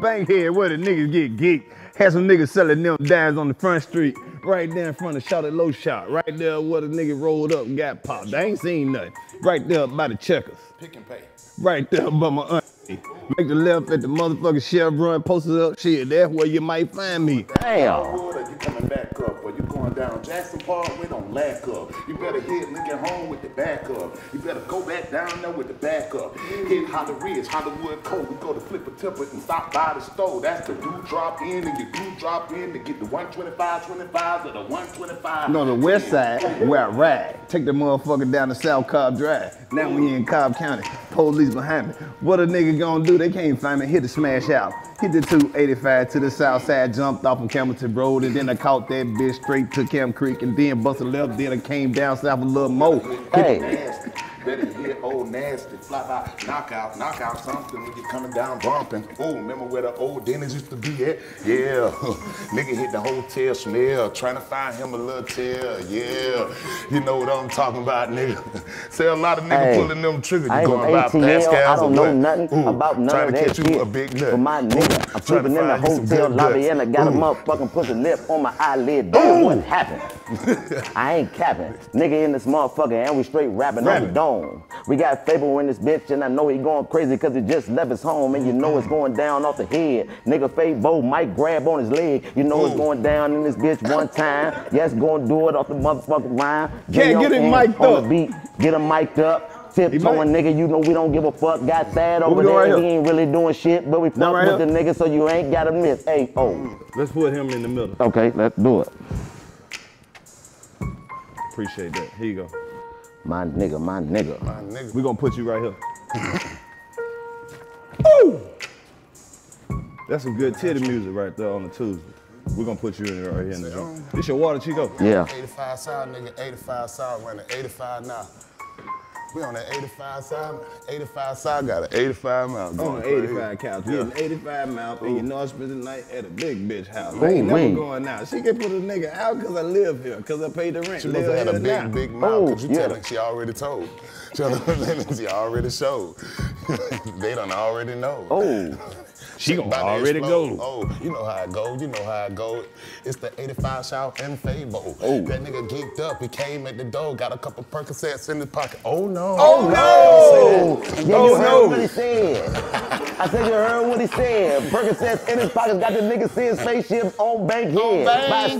Bankhead, where the niggas get geeked. Had some niggas selling them dimes on the front street, right there in front of Shot at Low Shot, right there where the nigga rolled up and got popped. I ain't seen nothing. Right there by the checkers. Pick and pay. Right there by my auntie. Make the left at the motherfucking Chevron, posted up shit. That's where you might find me. Damn. Down Jackson Parkway, don't lack up. You better hit Lincoln home with the backup. You better go back down there with the backup. Hit Holly Ridge, Hollywood Cove. We go to Flip a Tipper and stop by the store. That's the do drop in, and you do drop in to get the 125 25 or the 125. No, the west side, where I ride. Take the motherfucker down to South Cobb Drive. Now we in Cobb County. Police behind me. What a nigga gonna do? They can't find me. Hit the smash out. Hit the 285 to the south side, jumped off of Campbellton Road, and then I caught that bitch straight to Camp Creek, and then busted left. Then I came down south a little more. Hey. Better hit old nasty. Fly by, knockout, knockout something when you coming down bumping. Oh, remember where the old dinners used to be at? Yeah. Nigga hit the hotel smell, trying to find him a little tail. Yeah. You know what I'm talking about, nigga. Say a lot of niggas Hey, pulling them triggers. You going ATL. Pascal's I don't know nothing Ooh, about none trying of to catch you a big nut. But my nigga, I'm Trying to sleeping in the find you some hotel lobby and I got a Ooh. motherfucking pussy lip on my eyelid. Damn, what happened? I ain't capping. Nigga in this motherfucker and we straight rapping on the Rapping. We got Fabo in this bitch and I know he going crazy cause he just left his home and you know it's going down off the head. Nigga Fabo might grab on his leg. You know it's going down in this bitch one time. Yes, gonna do it off the motherfucking rhyme. Can't get him mic'd up. Beat. Get him mic'd up. Tiptoeing, nigga, you know we don't give a fuck. Got that over there. right he ain't really doing shit, but we fuck right with the nigga, so you ain't gotta miss. Hey, oh. Let's put him in the middle. Okay, let's do it. Appreciate that. Here you go. My nigga, my nigga. My nigga. we gonna put you right here. Ooh! That's some good titty music right there on the Tuesday. We're gonna put you in there right here in the joint. This your water, Chico? Yeah. 85 South, nigga, 85 South, running 85 now. We on that 85 side, 85 side, got an 85 mile. On going the crazy. 85 couch. Yeah. in 85 mouth, and you know I spent the night at a big bitch house. Ooh, I ain't never going out. She can put a nigga out because I live here, because I paid the rent. She must have had a big, now. big mouth, Oh, because you yeah. telling she already told. She already showed. they done already know. Oh. She gonna About already go. Oh, you know how it goes. You know how it goes. It's the 85 South and Fabo. Oh. That nigga geeked up. He came at the door, got a couple Percocets in his pocket. Oh no. Oh no! Yeah, oh, you Oh, heard no. what he said. I said you heard what he said. Percocets in his pockets got the nigga seeing spaceships on Bankhead. by Bankhead.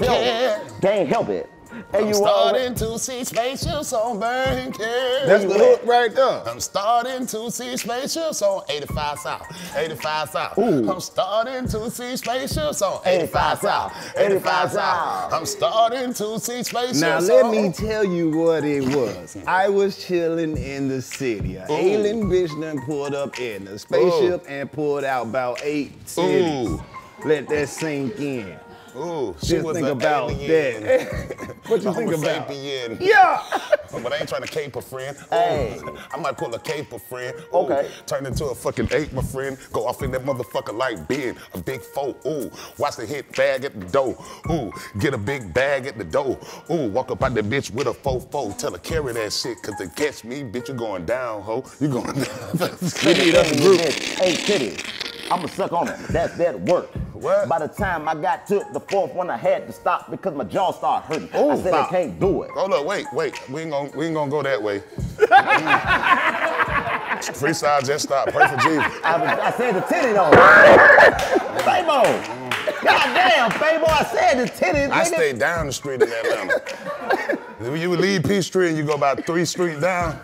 himself. Can't help it. And I'm starting to see spaceships on Bankhead. That's the hook right there. I'm starting to see spaceships on 85 South, 85 South. Ooh. I'm starting to see spaceships on 85 South, 85 South. I'm starting to see spaceships Now let on- me tell you what it was. I was chilling in the city. A alien bitch done pulled up in a spaceship and pulled out about eight cities. Ooh. Let that sink in. Ooh, she Just was think about alien. that. what you think about? sapien. Yeah. But I ain't trying to cape a friend. Ooh, Hey. I might pull a cape a friend. Ooh, Okay. Turn into a fucking ape, my friend. Go off in that motherfucker like Ben, a big foe. Ooh, watch the hit bag at the door. Ooh, get a big bag at the door. Ooh, walk up out the bitch with a faux foe. Tell her carry that shit, cause to catch me, bitch, you going down, ho. You going down. We need us a group. Hey, titty. I'ma suck on it. That's that work. What? By the time I got to the fourth one, I had to stop because my jaw started hurting. Oh, I said stop. I can't do it. Hold up, wait, wait. We ain't gonna we ain't gonna go that way. Freestyle just stop. Pray for Jesus. I, I said the titty though. Fabo. God damn, Fabo, I said the titty. I nigga. stay down the street in Atlanta. If you leave P Street and you go about three streets down,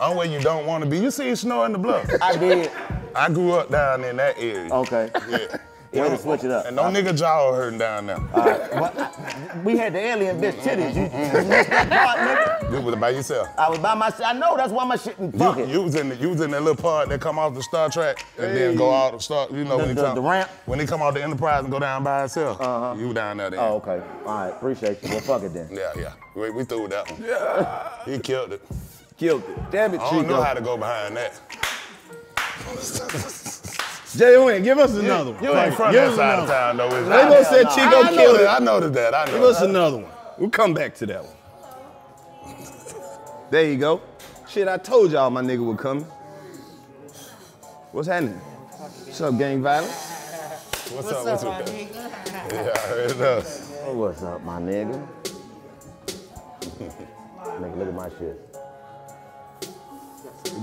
on where you don't want to be. You see snow in the bluff. I did. I grew up down in that area. Okay. Yeah. Way to switch it up. And no nigga jaw hurting down there. Well, I- we had the alien bitch titties. You, you missed that part, nigga. You was by yourself. I was by myself. I know that's why my shit. Fuck You, it. you was in the, you was in that little part that come off the Star Trek and then go out and start. You know The- when he the- come the ramp? when he come out the Enterprise and go down by himself. Uh-huh. You down there then. Oh, okay. All right. Appreciate you. Well, fuck it then. Yeah, yeah. We, we threw that one. Yeah. He killed it. Killed it. Damn it, I don't know how to go behind that. J.O.N., give us another one. You ain't from give that us side of another town, though, is one. They it? gonna say no. Chico I know killed that. it. I know that. I Give us that. another one. We'll come back to that one. There you go. Shit, I told y'all my nigga would come. What's happening? What's up, gang violence? What's, up, with you? Yeah, I already know. Oh, what's up, my nigga? nigga, look at my shit.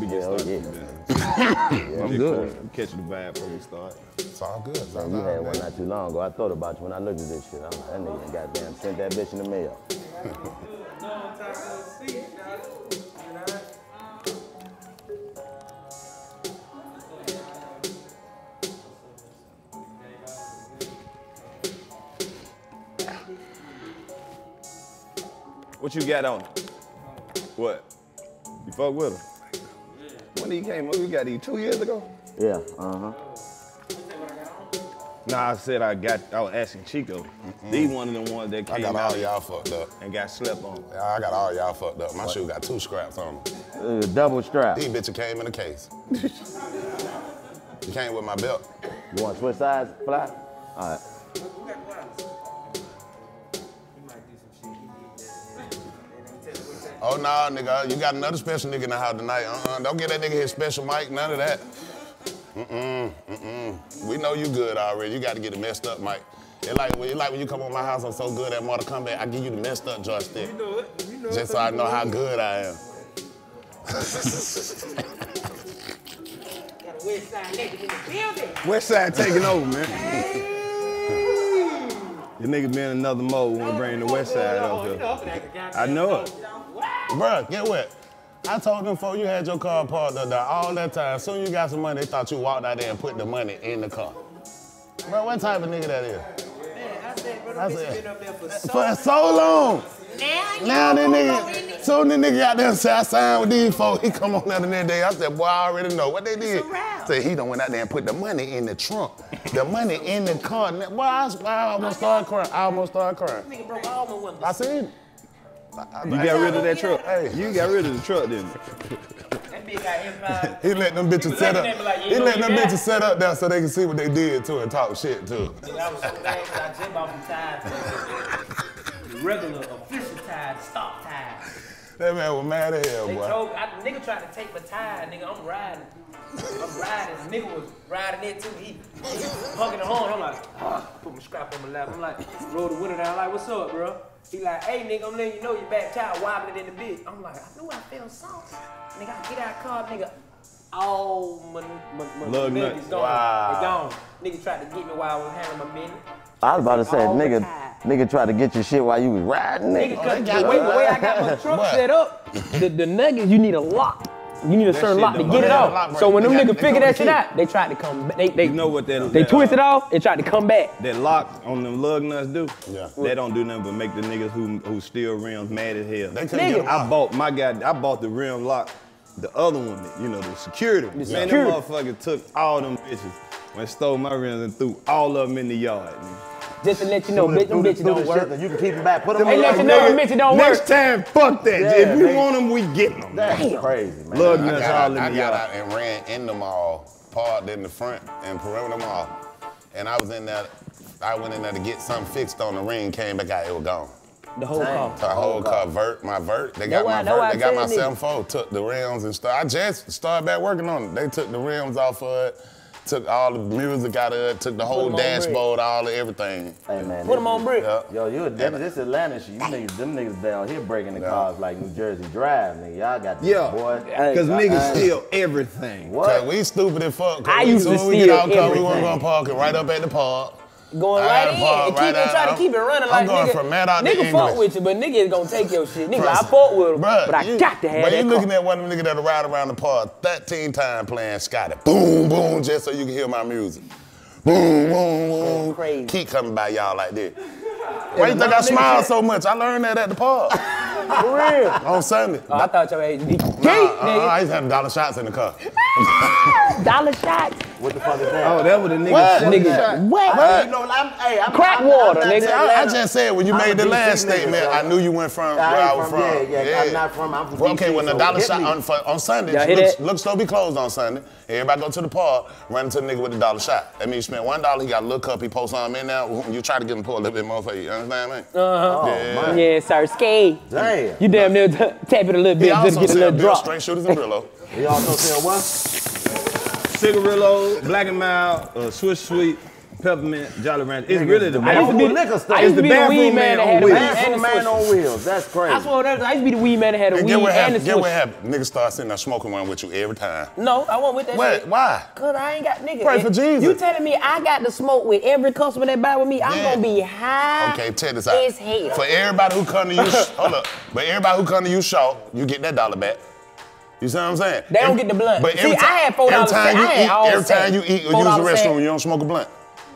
Yeah, oh, yeah. I'm good. I'm catching the vibe before we start. It's all good. It's all You had good. one not too long ago. I thought about you when I looked at this shit. I'm like, that nigga goddamn sent that bitch in the mail. What you got on? What? You fuck with him? When he came up, we got these two years ago? Yeah, uh-huh. Nah, I said I got, I was asking Chico. These one of the ones that came I came got out all y'all fucked up. and got slept on. Yeah, I got all y'all fucked up. My shoe got two scraps on them. Uh, double strap. These bitches came in a case. you came with my belt. You want to switch sides, fly? All right. Oh, no, nigga. You got another special nigga in the house tonight. Uh-uh. Don't get that nigga his special mic. None of that. Mm-mm. Mm-mm. We know you good already. You got to get the messed up mic. It like, it like when you come on my house, I'm so good at Mortal Kombat, I give you the messed up joystick. You know it. You know Just so I know how good I am. West side niggas in the building. West Side taking over, man. The nigga been in another mode when we bring the West Side up oh, here. I know it. Bruh, get what? I told them before you had your car parked up there all that time. Soon you got some money, they thought you walked out there and put the money in the car. Bro, what type of nigga that is? Man, I said, bro, I said- been up there for so For so long. Now you Now nigga, soon the nigga out there and say I signed with these folks. He come on out the next day. I said, boy, I already know what they did. Said he done went out there and put the money in the trunk, the money in the car. Boy, I, I almost started crying. I almost started crying. Nigga broke all my windows. I seen. You got rid of that truck? Hey. You got rid of the truck, didn't you? That bitch got M5. He let them bitches set up. looking at me like, He know let them got bitches set up there so they can see what they did to and talk shit too. Nigga, I was so mad 'cause I just bought some tires. Regular, official tires, stock tires. That man was mad as hell, They boy. told, I, nigga tried to take my tire, nigga, I'm riding. I'm riding. Nigga was riding it too. He, he hugging the horn. I'm like, ah, put my scrap on my lap. I'm like, roll the window down. Like, what's up, bro? He like, hey, nigga, I'm letting you know your back tire wobbling in the bitch. I'm like, I knew I felt something. Nigga, I get out car, nigga. All my, my, my, Lug my nuts. gone. Wow. They gone. Nigga tried to get me while I was handling my business. I was about to say, All nigga, nigga tried to get your shit while you was riding, Nigga, nigga. cause the way, way I got my truck set up, the, the nuggets, you need a lock. You need a certain lock to get it have off. lock, So when them They got- niggas they figured that shit out, they tried to come back. They, they, You know what that they that, twisted uh, off and tried to come back. That lock on them lug nuts do. Yeah. They don't do nothing but make the niggas who who steal rims mad as hell. They couldn't Nigga. I bought my guy. I bought the rim lock. The other one, you know, the security. Man, security. that motherfucker took all them bitches and stole my rims and threw all of them in the yard. nigga. Just to let you know, bitch, them bitches don't work. You can keep them back. Put them They in let your you know them bitches don't work. Next work. time, fuck that. If we nigga. want them, we get them. That's crazy, man. Lug I nuts got, all out, in I got out and ran in the mall, parked in the front and perimeter mall. And I was in there, I went in there to get something fixed on the ring, came back out, it was gone. The whole car. So I whole car vert, my vert. They got why- my that's why vert. I They got my tell niggas. 7 took the rims and stuff. I just started back working on it. They took the rims off of it, took all the music out of it, took the whole them on dashboard, all of everything. Hey, man. Put them on brick. Yeah. Yo, you a. This Atlanta shit. You niggas, them niggas down here breaking the Yeah. cars like New Jersey Drive, nigga. Y'all got this, Yeah. boy. Because Hey, niggas uh, steal everything. What? We stupid as fuck. I we, used to soon we get steal out car, we everything. wasn't gonna park it right up at the park. Going I right in and right keep it, try to keep it running I'm like going nigga. from mad out nigga fuck with you, but nigga is gonna take your shit. Nigga, I fought with him, Bruh, but I you, got to have but that you car. looking at one of them niggas that'll ride around the park 13 times playing Scotty. Boom, boom, just so you can hear my music. Boom, boom, boom. crazy. Keep coming by y'all like this. Why you think I smile so much? I learned that at the park For real. on Sunday. Oh, I thought your age was deep. Nah, uh. I used to have dollar shots in the car. Dollar shots. What the fuck is that? Oh, that was the nigga. What? Nigga, shot. what? Hey, you know, I'm, hey, I'm, Crack I'm, water, I'm nigga. I, I uh, just said when you I'm made the last statement, so- I knew you went from I where I ain't was from, from. yeah, yeah, I'm not from, I'm from Well, okay, DC, when the so dollar shot on, on Sunday, looks, that? looks don't be closed on Sunday. Everybody go to the park, run into the nigga with the dollar shot. That means you spent one dollar, he got a little cup, he post something in there. You try to get him to pour a little bit more for you. You understand uh-huh. me? Oh, Yeah. man. Yeah, sir, skate. Damn. You damn near tap it a little bit just to get a sell little Bill drop. straight shooters and Brillo. He also sell what? Cigarillo, Black and Mild, uh, Swiss Sweet, Peppermint, Jolly Rancher. It's really the I used to be the bathroom- liquor store. It's I used to be the weed man man that on had a wheels. Bathroom and man on wheels. That's crazy. I swear that I used to be the weed man that had a And weed get what and the happened? Get what happened? Niggas start sitting there smoking one with you every time. No, I wasn't with that What? shit. Why? Cause I ain't got niggas. Pray for Jesus. You telling me I got to smoke with every customer that buy with me? I'm gonna be high. Okay, check this out. As hell. For everybody who come to you, hold up. But everybody who come to you short, you get that dollar back. You see what I'm saying? They don't get the blunt. But See, every I had $4 Every time you eat, every time you eat or use the restroom, you don't smoke a blunt.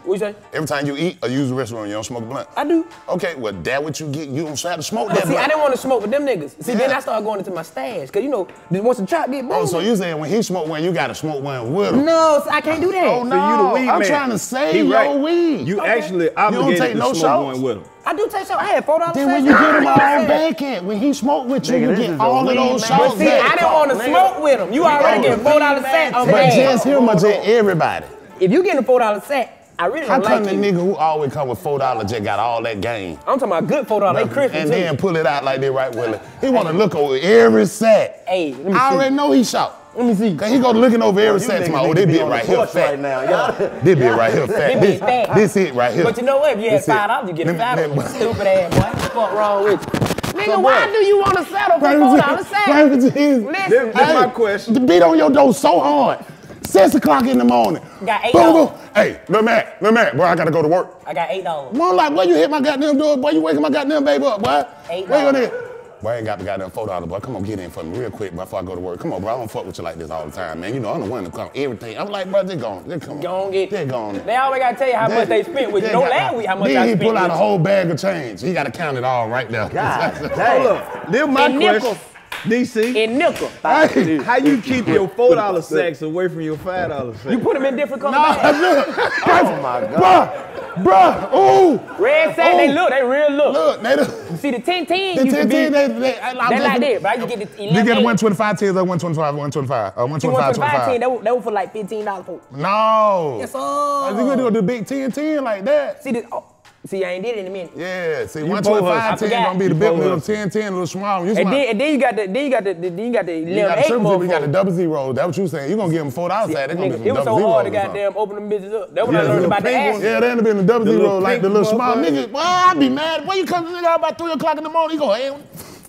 What you say? Every time you eat or use the restroom, you don't smoke a blunt. I do. Okay, well, that what you get. You don't have to smoke that see, blunt. I didn't want to smoke with them niggas. See, then I started going into my stash. Cause you know, once the trap get booming. Oh, so you saying when he smoke one, you gotta smoke one with him? No, I can't do that. Oh, no. So you the weed I'm man. trying to save He your right. weed. You Okay. actually obligated take to no smoke shots? one with him. I do take shots. I had four dollars. Then when you get him all back at, when he smoke with you, Nigga, you get all of weed those shots But see, back. I didn't want to smoke with him. You already Nigga. get four dollars set on But bag. just him or just everybody? If you getting a four dollar set, I really How don't come like the nigga who always come with four dollars just got all that game? I'm talking about good four dollars. They crispy and too. then pull it out like they right with it. He want to look over every sack. Hey, let me I see. already know he shot. Let me see. Cause he go looking over every You sack to my, oh, to this be bit right here fat. right now. Y'all- This bit right here fat. This This, fat. this it right here. But you know what? If you had five dollars, you get a Let me- fat let one. me- Stupid ass boy. What the fuck wrong with you? Nigga, So why do you want to settle for four dollars set? Listen, This- this Hey, my question. The beat on your door so hard. Six o'clock in the morning. Got eight Boom, boom. dollars. Hey, little man, little man, boy, I gotta go to work. I got eight dollars. Mom, like, boy, you hit my goddamn door, boy, you waking my goddamn baby up, boy. Eight Where you dollars. gonna Boy, I ain't got the goddamn four dollars, boy. Come on, get in for me real quick before I go to work. Come on, bro. I don't fuck with you like this all the time, man. You know, I'm the one to come everything. I'm like, bro, they gone. They come on. Go on get They gone. They always gotta tell you how much they spent with you. Don't last week how much then I he spent pull out a whole bag of change. He gotta count it all right there. God Hold up. This my In question. Nickels. DC, In nickel. Hey, how you keep your four dollar sacks away from your five dollar sacks? You put them in different color nah, bags. look. Oh my God. Bruh, bruh, ooh. Red sack, they look, they real look. Look, they the, See the 10 10 the used 10 10, they they, they, I, I like that, but I can get the 11 You get a eight. 125 tens or 125, 125, uh, 125, 125 10, 25. that was, for like $15 for. No. Yes, sir. I think we do the big 10 10 like that. See this, oh, see I ain't did it in a minute. Yeah, see, both 125 10 gonna be the big both little us. 10 10, a little small. You, And then, and then you got the, then you got the, then you got the you got 8 the triple zero, you got the motherfucker. double zero. That's what you saying. You gonna give them four dollars at? They gonna be Nigga, some it was so hard to zeros or something. goddamn open them bitches up. That's when Yeah, I the learned little about the ass. Yeah, they would have been the double The zero, like the little small motherfucker. nigga. Well, I'd be mad. Why you come to nigga out about three o'clock in the morning? You go, hey,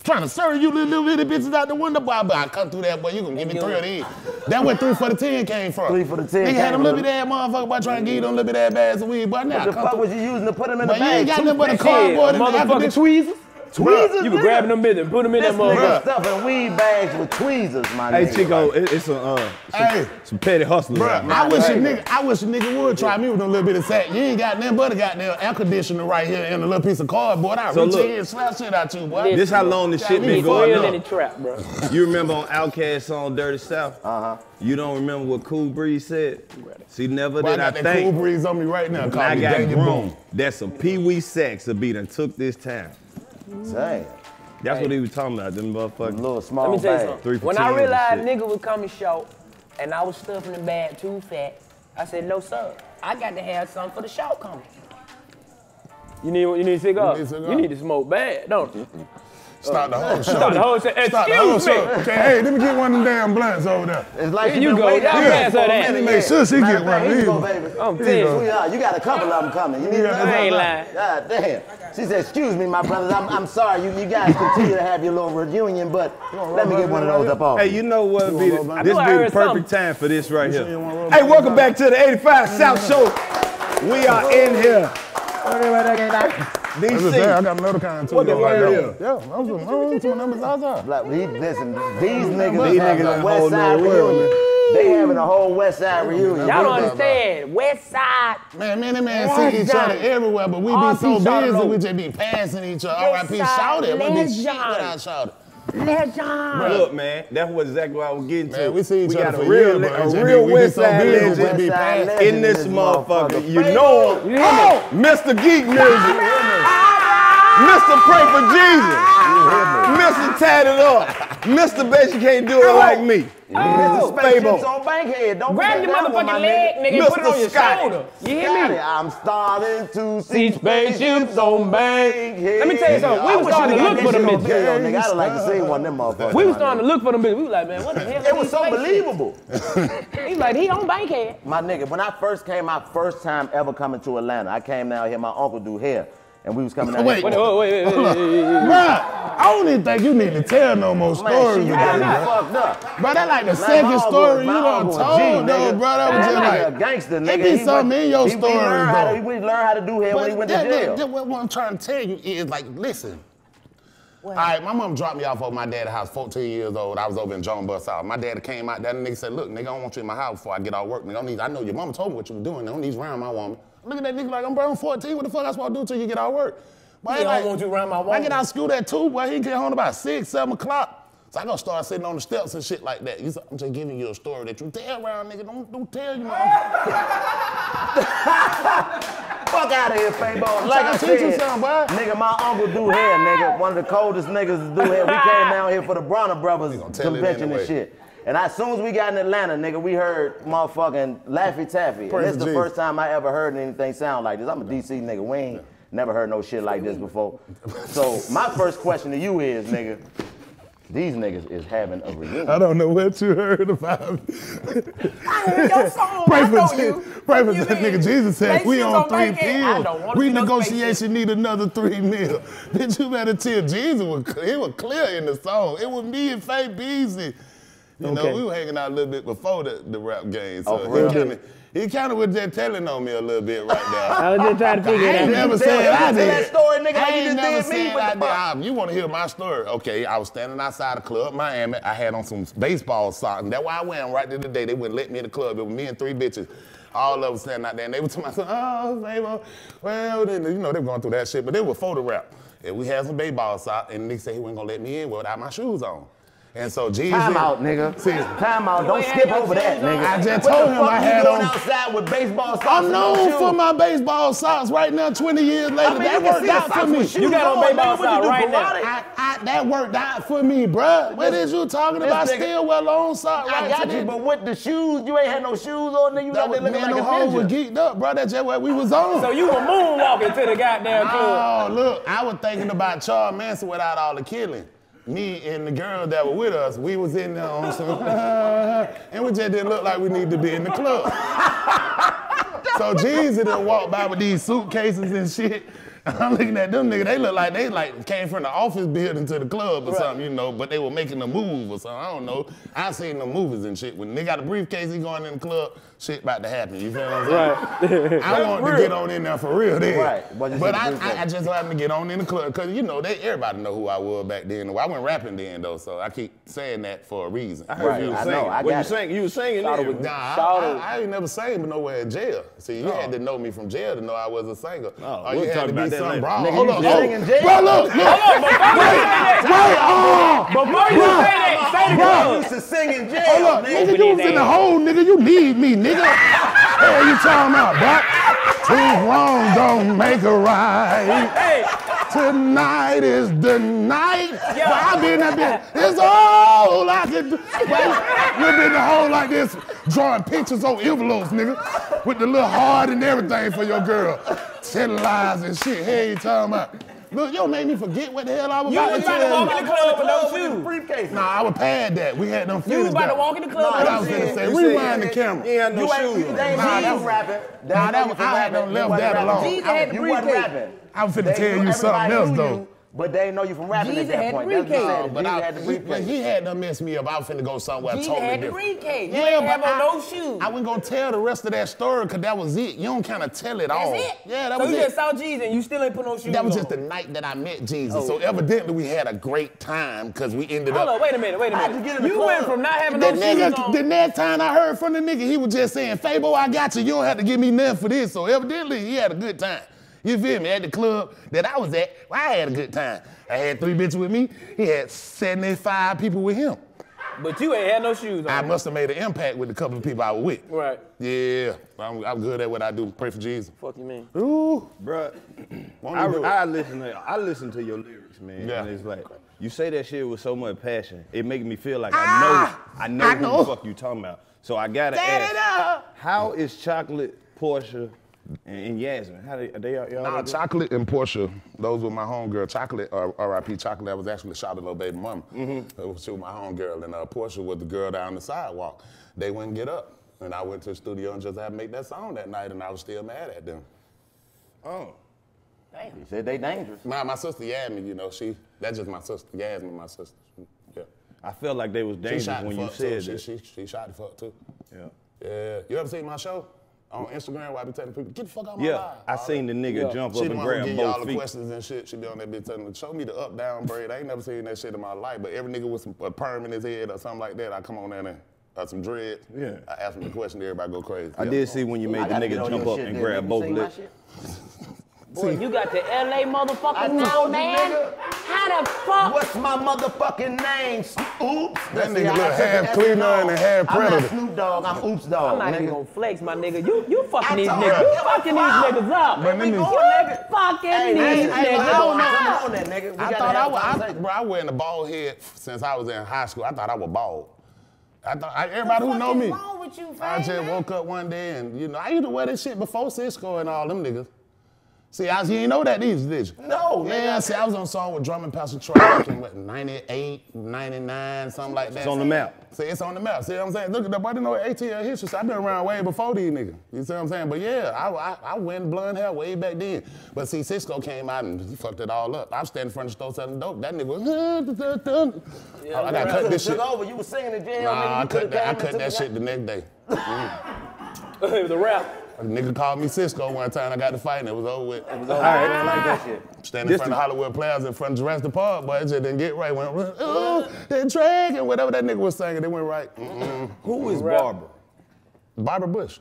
trying to serve you little, little bitty bitches out the window, boy. But I come through that, boy. You gonna give me three of these. That's where three for the ten came from. Three for the 10 Nigga had came them little bit bitty ass motherfucker, boy, trying to give you them little bit ass bags of weed, boy. Now What the come fuck through. was you using to put them in the But you bag? ain't got nothing but a cardboard in the motherfucking academic- tweezers. Tweezers, You were nigga. grabbing them bitches and put them in This that nigga motherfucker. stuffing weed bags with tweezers, my Hey nigga. Chico, it, it's some uh some, Hey. some petty hustlers. out Bruh, there. I wish a nigga, I wish a nigga would try me with a little bit of sack. You ain't got nothing but a goddamn air conditioner right here and a little piece of cardboard. I So reach look. in and slap shit out you, boy. This how long this shit Yeah, been we going Real in the on. trap, bro. You remember on Outkast song Dirty South? Uh-huh. You don't remember what Cool Breeze said? See, never Boy, I did I got that cool breeze on me right now. Call I me got Daniel grown. Boom. That some Pee Wee Sacks a beat and took this time. Damn. That's what he was talking about, them motherfuckers. Little small Let me tell you something. Three when I realized nigga was coming short and I was stuffing the bag too fat, I said, no sir, I got to have something for the short coming. You need you need a cigar? You need a cigar? You need to smoke bad, don't you? Stop the whole show. Stop the whole shit. Stop the whole Excuse me. show. Okay, hey, let me get one of them damn blunts over there. It's like Here you you go. waiting Y'all out pass for her a that. minute, Make sure she Matter get one of here you these. go, baby. I'm Here telling you you. go. You got a couple of them coming. You need got to I ain't lying. God damn. She said, excuse me, my brothers. I'm, I'm sorry. You, you guys continue to have your little reunion, but let me get one of those up off. Hey, you know what? Be the, this knew I be the perfect something. time for this right here. Hey, welcome back to the 85 South Show. We are in here. Listen, I DC. got another kind too. What the though, right word there. is? Yeah, those are numbers outside. Like, we, listen, these niggas These having niggas a in a West Side reunion. They having a whole West Side reunion. Y'all don't about understand. West side. Man, man, and man see each other everywhere, but we be so busy, we just be passing each other. R.I.P. Side Shout it. We be shit legend. without shout it. Legend. Look, man, that's what exactly what I was getting to. We see each we other got for a real, years, but a it's real we be West Side busy, we legend West legend in this motherfucker. You know him. You hear? Oh, Mr. Geek Music. Mr. Pray for Jesus. Mr. Tatted Up. Mr. Bet you can't do it like me. Mr. Fabo. Spaceships on Bankhead. Don't Grab forget your that one, my motherfucking leg, nigga, and put it on your Scotty. shoulder. You hear me? I'm starting to see See spaceships on Bankhead. Let me tell you something. We I was wish starting to look for them shit bitches. video, nigga. I'd like to see one of them motherfuckers. We was starting to look for them bitches. We was like, man, what the hell? It was so believable. He's like, he on Bankhead. My nigga, when I first came, my first time ever coming to Atlanta, I came down here, my uncle do hair, and we was coming down Wait. Wait, wait, wait, wait, wait, wait, wait. Bruh, I don't even think you need to tell no more Man, stories. shit, you today, got me fucked up. Bro, that like the Man, second my uncle- story you my done told, G, though, nigga. bro. That was just like a gangster, It nigga. be He something in your he- he learned stories, how to- though. We learned how to do hair when he went to that, that- jail. that what I'm trying to tell you is like, listen. All right, my mom dropped me off over my dad's house, 14 years old. I was over in John Bus South. My daddy came out there and nigga said, look, nigga, I don't want you in my house before I get out work. Nigga, I, don't need, I know your mama told me what you were doing. I don't need you around my woman. Look at that nigga like, I'm bro, I'm 14. What the fuck I supposed to do till you get out of work? Boy, He he don't want you around my wall. I woman. get out of school at 2, boy, he get home about 6, 7 o'clock. So I gonna start sitting on the steps and shit like that. You say, I'm just giving you a story that you tell around, nigga. Don't, don't tell you, man. Fuck out of here, Fabo. Like I trying to teach you said, something, boy. nigga, my uncle do hair, nigga. One of the coldest niggas to do hair. We came down here for the Bronner Brothers gonna tell it convention anyway. and shit. And as soon as we got in Atlanta, nigga, we heard motherfucking Laffy Taffy. And this is the Jesus. first time I ever heard anything sound like this. I'm a DC nigga. We ain't never heard no shit like this before. So my first question to you is, nigga, these niggas is having a reunion. I don't know what you heard about. I heard your song, Pray I for, know you. pray for You that mean? nigga. Jesus said, we on on three Bankhead. I don't pills. wanna see no need another three mil. Bitch, you better tell Jesus was. It was clear in the song. It was me and Faye Beasley. You know, we were hanging out a little bit before the, the rap game. So Oh, he kind of he kind of was just telling on me a little bit right now. I was just trying to figure I it ain't out. never Tell- said you I did. that story, nigga, I you ain't just never me. said I did. You want to hear my story? Okay, I was standing outside the club, Miami. I had on some baseball socks. And that's why I went right the other day. They wouldn't let me in the club. It was me and three bitches. All of them standing out there. And they were to myself, oh. Well, then, you know, they were going through that shit. But they were photo rap. And we had some baseball socks. And they said he wasn't going to let me in without my shoes on. And so Jesus. Time out, nigga. See, Time out. Don't skip over that, nigga. I just What told the him I you had on- outside with baseball socks I'm known for my baseball socks right now, 20 years later. I mean, that worked see out for me. with You got on on, baseball. What you socks right now. I, I, that worked out for me, bruh. What is you talking about? nigga- Still well on sock I got today? you, but with the shoes, you ain't had no shoes on, nigga. You that out there was, looking man, like them a hoes was geeked up, bro. That's just what we was on. So you were moonwalking to the goddamn club. Oh, look, I was thinking about Charles Manson without all the killing. Me and the girl that were with us, we was in there on some, and we just didn't look like we needed to be in the club. so Jesus done walked by with these suitcases and shit. I'm looking at them niggas, they look like they like came from the office building to the club or something, you know, but they were making a move or something. I don't know. I seen the movies and shit. When they got a briefcase, he going in the club, shit about to happen. You feel what I'm saying? Right. I wanted to get on in there for real then. Right. What But I. I, I just happened to get on in the club because you know they everybody know who I was back then. I went rapping then though, so I keep saying that for a reason. I heard Right, you was I singing. know, I What you it. sing? You was singing Thought then. was- Nah, I, I. I ain't never sang but nowhere in jail. See, you had oh. to know me from jail to know I was a singer. Oh, or we'll you had to be that some later. broad. Nigga, Hold on, was hold singing jail? Bro, look, look. Wait, oh, Before you say that, say the Bro, club. used to sing in jail, hold up, nigga. nigga, you was in the hole, nigga. You need me, nigga. Hell, you talking about, bro? Two wrongs don't make a right. Hey, Tonight is the night. Well, I been that bitch. It's all I can do. Well, we been the hole like this, drawing pictures on envelopes, nigga, with the little heart and everything for your girl. Telling lies and shit. Hey, you talking about? Look, you made me forget what the hell I was you about was about to walk in the club with no With shoes. briefcase. Nah, I was past that. We had them You was about to walk in the club Nah, What I was gonna say, You rewind the camera. ain't had no shoes. you, ain't Nah, that was- rapping. Nah, that was- from I had rapping. them You left that alone. Had the You wasn't rapping. I was finna tell you something else though. You, But they didn't know you from rapping Jesus at that had point. the That's what I'm briefcase. saying. But, Jesus I, had the he, but briefcase. he had to mess me up. I was finna go somewhere Jesus totally had the different. briefcase. You Yeah, ain't have but on I- no shoes. I wasn't gonna tell the rest of that story because that was it. You don't kind of tell it all. That's it. Yeah, that so was you it. just saw Jesus and you still ain't put no shoes on? that was on. just the night that I met Jesus. Oh. So evidently we had a great time because we ended Hold up. Hold on, wait a minute, wait a minute. you get in the you club? went from not having The no shoes nigga, on. the next time I heard from the nigga, he was just saying, Fabo, I got you. You don't have to give me nothing for this. So evidently he had a good time. You feel me? At the club that I was at, well, I had a good time. I had three bitches with me. He had 75 people with him. But you ain't had no shoes on. I must have made an impact with the couple of people I was with. Right. Yeah, I'm, I'm good at what I do. Pray for Jesus. Fuck you man. Ooh, Bruh, I, you? I listen to I listen to your lyrics, man. Yeah. And it's like You say that shit with so much passion. It making me feel like I ah, know, I know I who know. the fuck you talking about. So I gotta Set ask, it up. how is Chocolate, Portia, and, and Yasmin? How they, are they y'all? Nah, together? Chocolate and Portia, those were my homegirl. Chocolate, uh, R.I.P. Chocolate, that was actually shot a little baby mama. Mm-hmm. She was my homegirl, and uh, Portia was the girl down the sidewalk. They wouldn't get up, and I went to the studio and just had to make that song that night, and I was still mad at them. Oh. Damn, he said they dangerous. My, my sister Yasmin, you know, she that's just my sister. Yasmin, my sister. Yeah. I felt like they was She dangerous shot when you said too. that. She, she, she shot the fuck too. Yeah. Yeah. You ever seen my show? On Instagram where I be telling people, get the fuck out my Yeah, live. I All seen the that. nigga jump She up the and one who grab give you all both the questions and shit. She be on that bitch telling me, show me the up down braid. I ain't never seen that shit in my life. But every nigga with some a perm in his head or something like that, I come on there and or some dreads. Yeah. I ask him the question, everybody go crazy. I Yeah. did see when you I made the nigga jump up shit and grab both seen lips. shit? Boy, you got the LA motherfucker I now, you, man. nigga. How the fuck? What's my motherfucking name? Oops. That See, nigga I look half it as cleaner and a half I'm not Snoop Dogg. I'm Oops Dog. I'm not even gonna flex, my nigga. You you fucking I these niggas. you. You fucking these niggas up. But let me- you fucking Hey, these hey, niggas hey, I up. don't know on that nigga. We I thought have I a was, I, bro, I wearing a bald head since I was in high school. I thought I was bald. I thought I, everybody who know me. wrong with you, I just woke up one day and you know I used to wear this shit before Sisqó and all them niggas. See, I you ain't know that these did you? No, Yeah, nigga. see, I was on a song with Drummond Pastor Troy back in what, 98, 99, something like that. It's on the map. See, it's on the map. See what I'm saying? Look at that boy, didn't know ATL history. So I've been around way before these niggas. You see what I'm saying? But yeah, I, I, I went blonde hair way back then. But see, Sisqó came out and he fucked it all up. I'm standing in front of the store selling dope. That nigga was, I, I got cut this took shit. over. You was singing in jail, Nah. I cut that, I cut that shit the next day. It was a rap. A nigga called me Sisqó one time. I got to fight and it was over with. It was over. I didn't like that shit. Standing This in front of Hollywood Plaza in front of Jurassic Park, but it just didn't get right. Went, oh, the dragon, whatever that nigga was singing, it went right. Mm-mm. Who is Barbara? Barbara Bush,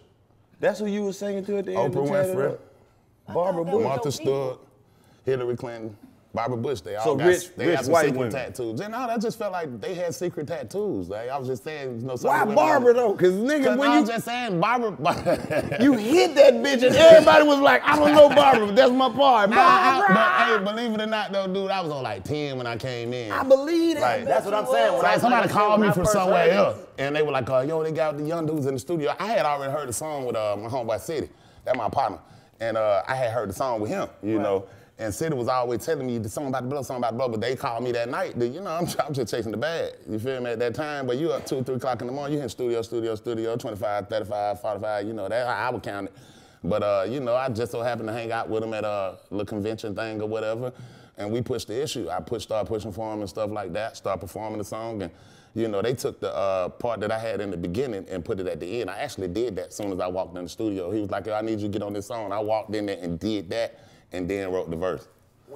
That's who you was singing to at the end. Oprah to Tatted Winfrey, Barbara Bush. Martha Stewart, Hillary Clinton, Barbara Bush. They all So got, rich- they rich got some white secret women. tattoos. And no, that just felt like they had secret tattoos. Like, I was just saying, you know, Why Barbara though? Cause nigga, Cause when I you was just saying, Barbara. you hit that bitch and everybody was like, I don't know Barbara, but that's my part. I- Barbara. I- but hey, believe it or not, though, dude, I was on like 10 when I came in. I believe that. Like, That's what I'm saying. When I- somebody I called me from somewhere else, and they were like, uh, "Yo, they got the young dudes in the studio." I had already heard the song with uh, my homeboy City, that my partner, and uh, I had heard the song with him, you know. And City was always telling me the song about the blow, song about the blow, but they called me that night. You know, I'm, I'm just chasing the bag. You feel me? At that time, but you up two, three o'clock in the morning, you in studio, studio, studio, 25, 35, 45. You know, that I would count it. But uh, you know, I just so happened to hang out with him at a little convention thing or whatever, and we pushed the issue. I pushed, started pushing for him and stuff like that. Started performing the song, and you know, they took the uh, part that I had in the beginning and put it at the end. I actually did that as soon as I walked in the studio. He was like, "I need you to get on this song." I walked in there and did that, and then wrote the verse.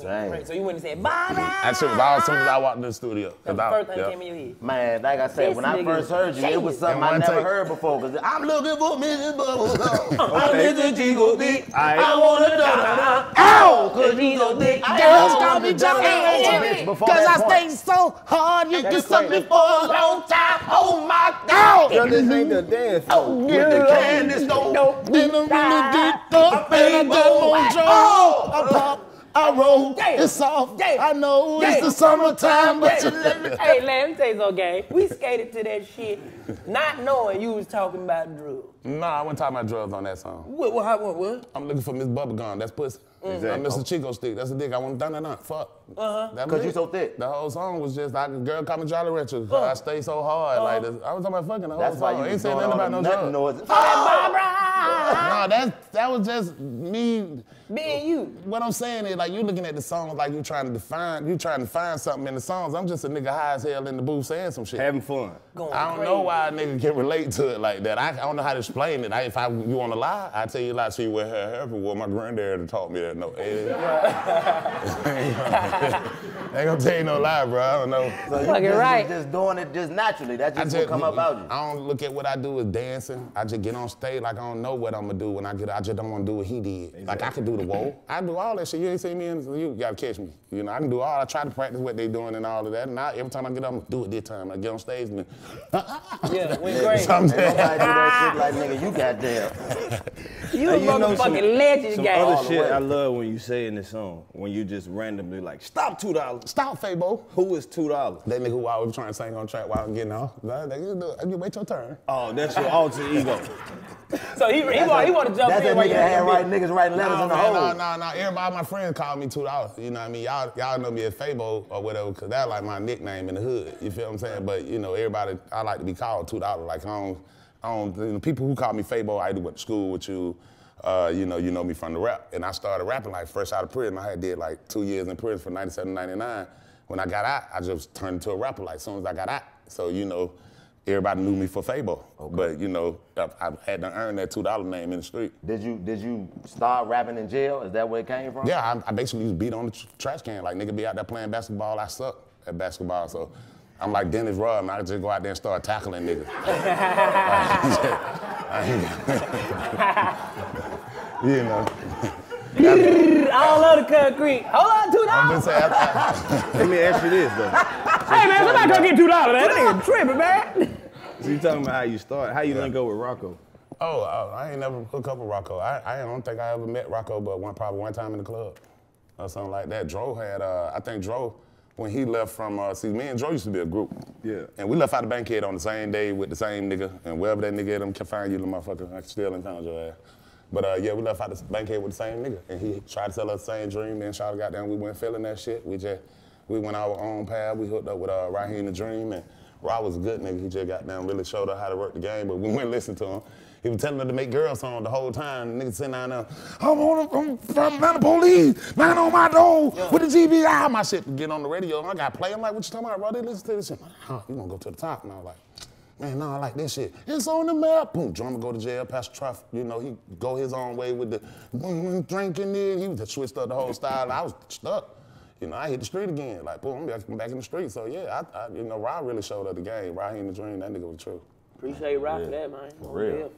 Dang. So you went and said, bye That shit was all as soon as I walked in the studio. That's the first thing yeah. came in your head. Man, like I said, This when I first heard you, it was something I never take- heard before. Cause I'm looking for Mrs. Bubblegum. I'm Okay. Mrs. Chico Dick. Aight. I wanna da da da. Ow! Cause you so thick. Girls call me Johnny Cause that I point. stay so hard, you That's can suck me for a long time. Oh my God! Yo, this ain't the dance. Oh, With the candy stove. Then I really get up and I go on drugs. Oh! I pop, I roll, Damn. it's soft. Damn. I know it's the summertime, but you let me hey, let me tell you something, gang. We skated to that shit, not knowing you was talking about drugs. Nah, I wasn't talking about drugs on that song. What, what, what, what? I'm looking for Miss Bubblegum. That's pussy. Mm. Exactly. I'm Mr. Chick-O-Stick. That's the dick I want done and not. Fuck. Uh-huh. Cause you so thick. The whole song was just like a girl call me Jolly Rancher. Uh. I stay so hard. Like uh-huh. this. I was talking about fucking the whole That's why song. you ain't was saying doing nothing all about the no nothing drugs. noises. No, that that was just me. Being you. What I'm saying is like you looking at the songs like you trying to define, you trying to find something in the songs. I'm just a nigga high as hell in the booth saying some shit. Having fun. Going I don't crazy. know why a nigga can relate to it like that. I, I don't know how to explain it. I, if I, you want to lie, I tell you a lie. See where her everywhere. My granddad taught me that. No, ain't gonna tell you no lie, bro. I don't know. So you Fucking just, right. just doing it just naturally. That I just, just will come about you. I don't look at what I do as dancing. I just get on stage like I don't know what I'm gonna do when I get. I just don't want to do what he did. Like I could do the the wall. I do all that shit. You ain't seen me, in, you gotta catch me. You know, I can do all. I try to practice what they doing and all of that. And I, every time I get up, I'm gonna do it this time. I get on stage and Yeah, went great. Nobody do that shit like nigga, you goddamn. You a Hey, some- motherfucking legend, Some guy. other shit way. I love when you say in this song, when you just randomly like, stop two dollars. Stop, Fabo. Who is two dollars? That nigga who always trying to sing on track while I'm getting off. Nah, nigga, you do wait your turn. Oh, that's your alter ego. So he, he, want, he want to jump That's in that while nigga you that had had writing niggas writing letters No, in the man, no, hole. no, no. Everybody, my friends call me two dollars. You know what I mean? Y'all, y'all know me as Fabo or whatever, cause that's like my nickname in the hood. You feel what I'm saying? But you know, everybody, I like to be called two dollars. Like I don't, I don't. You know, people who call me Fabo, I went to school with you. Uh, you know, you know me from the rap, and I started rapping like fresh out of prison. I had did like two years in prison for 97, 99. When I got out, I just turned into a rapper like as soon as I got out. So you know, everybody knew me for Fabo. But you know, I, I had to earn that two dollar name in the street. Did you did you start rapping in jail? Is that where it came from? Yeah, I, I basically used beat on the tr- trash can. Like nigga be out there playing basketball. I suck at basketball, so I'm like Dennis Rodman. I just go out there and start tackling niggas. you know, I don't love the concrete. Hold on, two I'm dollars. just saying. I, Let me ask you this though. Hey man, somebody go get two dollars, man. That nigga tripping, man. So you talking about how you start? how you link up with Rocco? Oh, uh, I ain't never hooked up with Rocco. I, I don't think I ever met Rocco, but one probably one time in the club or something like that. Dro had, uh, I think Dro, when he left from, uh, see, me and Dro used to be a group. Yeah. And we left out the bankhead on the same day with the same nigga, and wherever that nigga at, them can find you, little motherfucker. I can still encounter your ass. But uh, yeah, we left out the bankhead with the same nigga, and he tried to sell us the same dream. Then shot got down, we weren't feeling that shit. We just, we went our own path. We hooked up with uh, Raheem the Dream, and Rod was a good nigga. He just got down, really showed us how to work the game, but we went listen to him. He was telling her to make girl song the whole time. The nigga sitting down there, I'm on the, I'm from the police, man on my door with the GBI. My shit get on the radio. I got play. I'm like, what you talking about, bro? They listen to this shit. Huh, you gonna go to the top? And I was like, man, no, I like this shit. It's on the map. Boom, Drama go to jail, Pastor Troy, you know, he go his own way with the boom, boom, drinking it. He was just switched up the whole style. I was stuck. You know, I hit the street again. Like, boom, I'm back, in the street. So yeah, I, I, you know, Rod really showed up the game. Rod in the Dream, that nigga was true. Appreciate Rock for that, man. For real.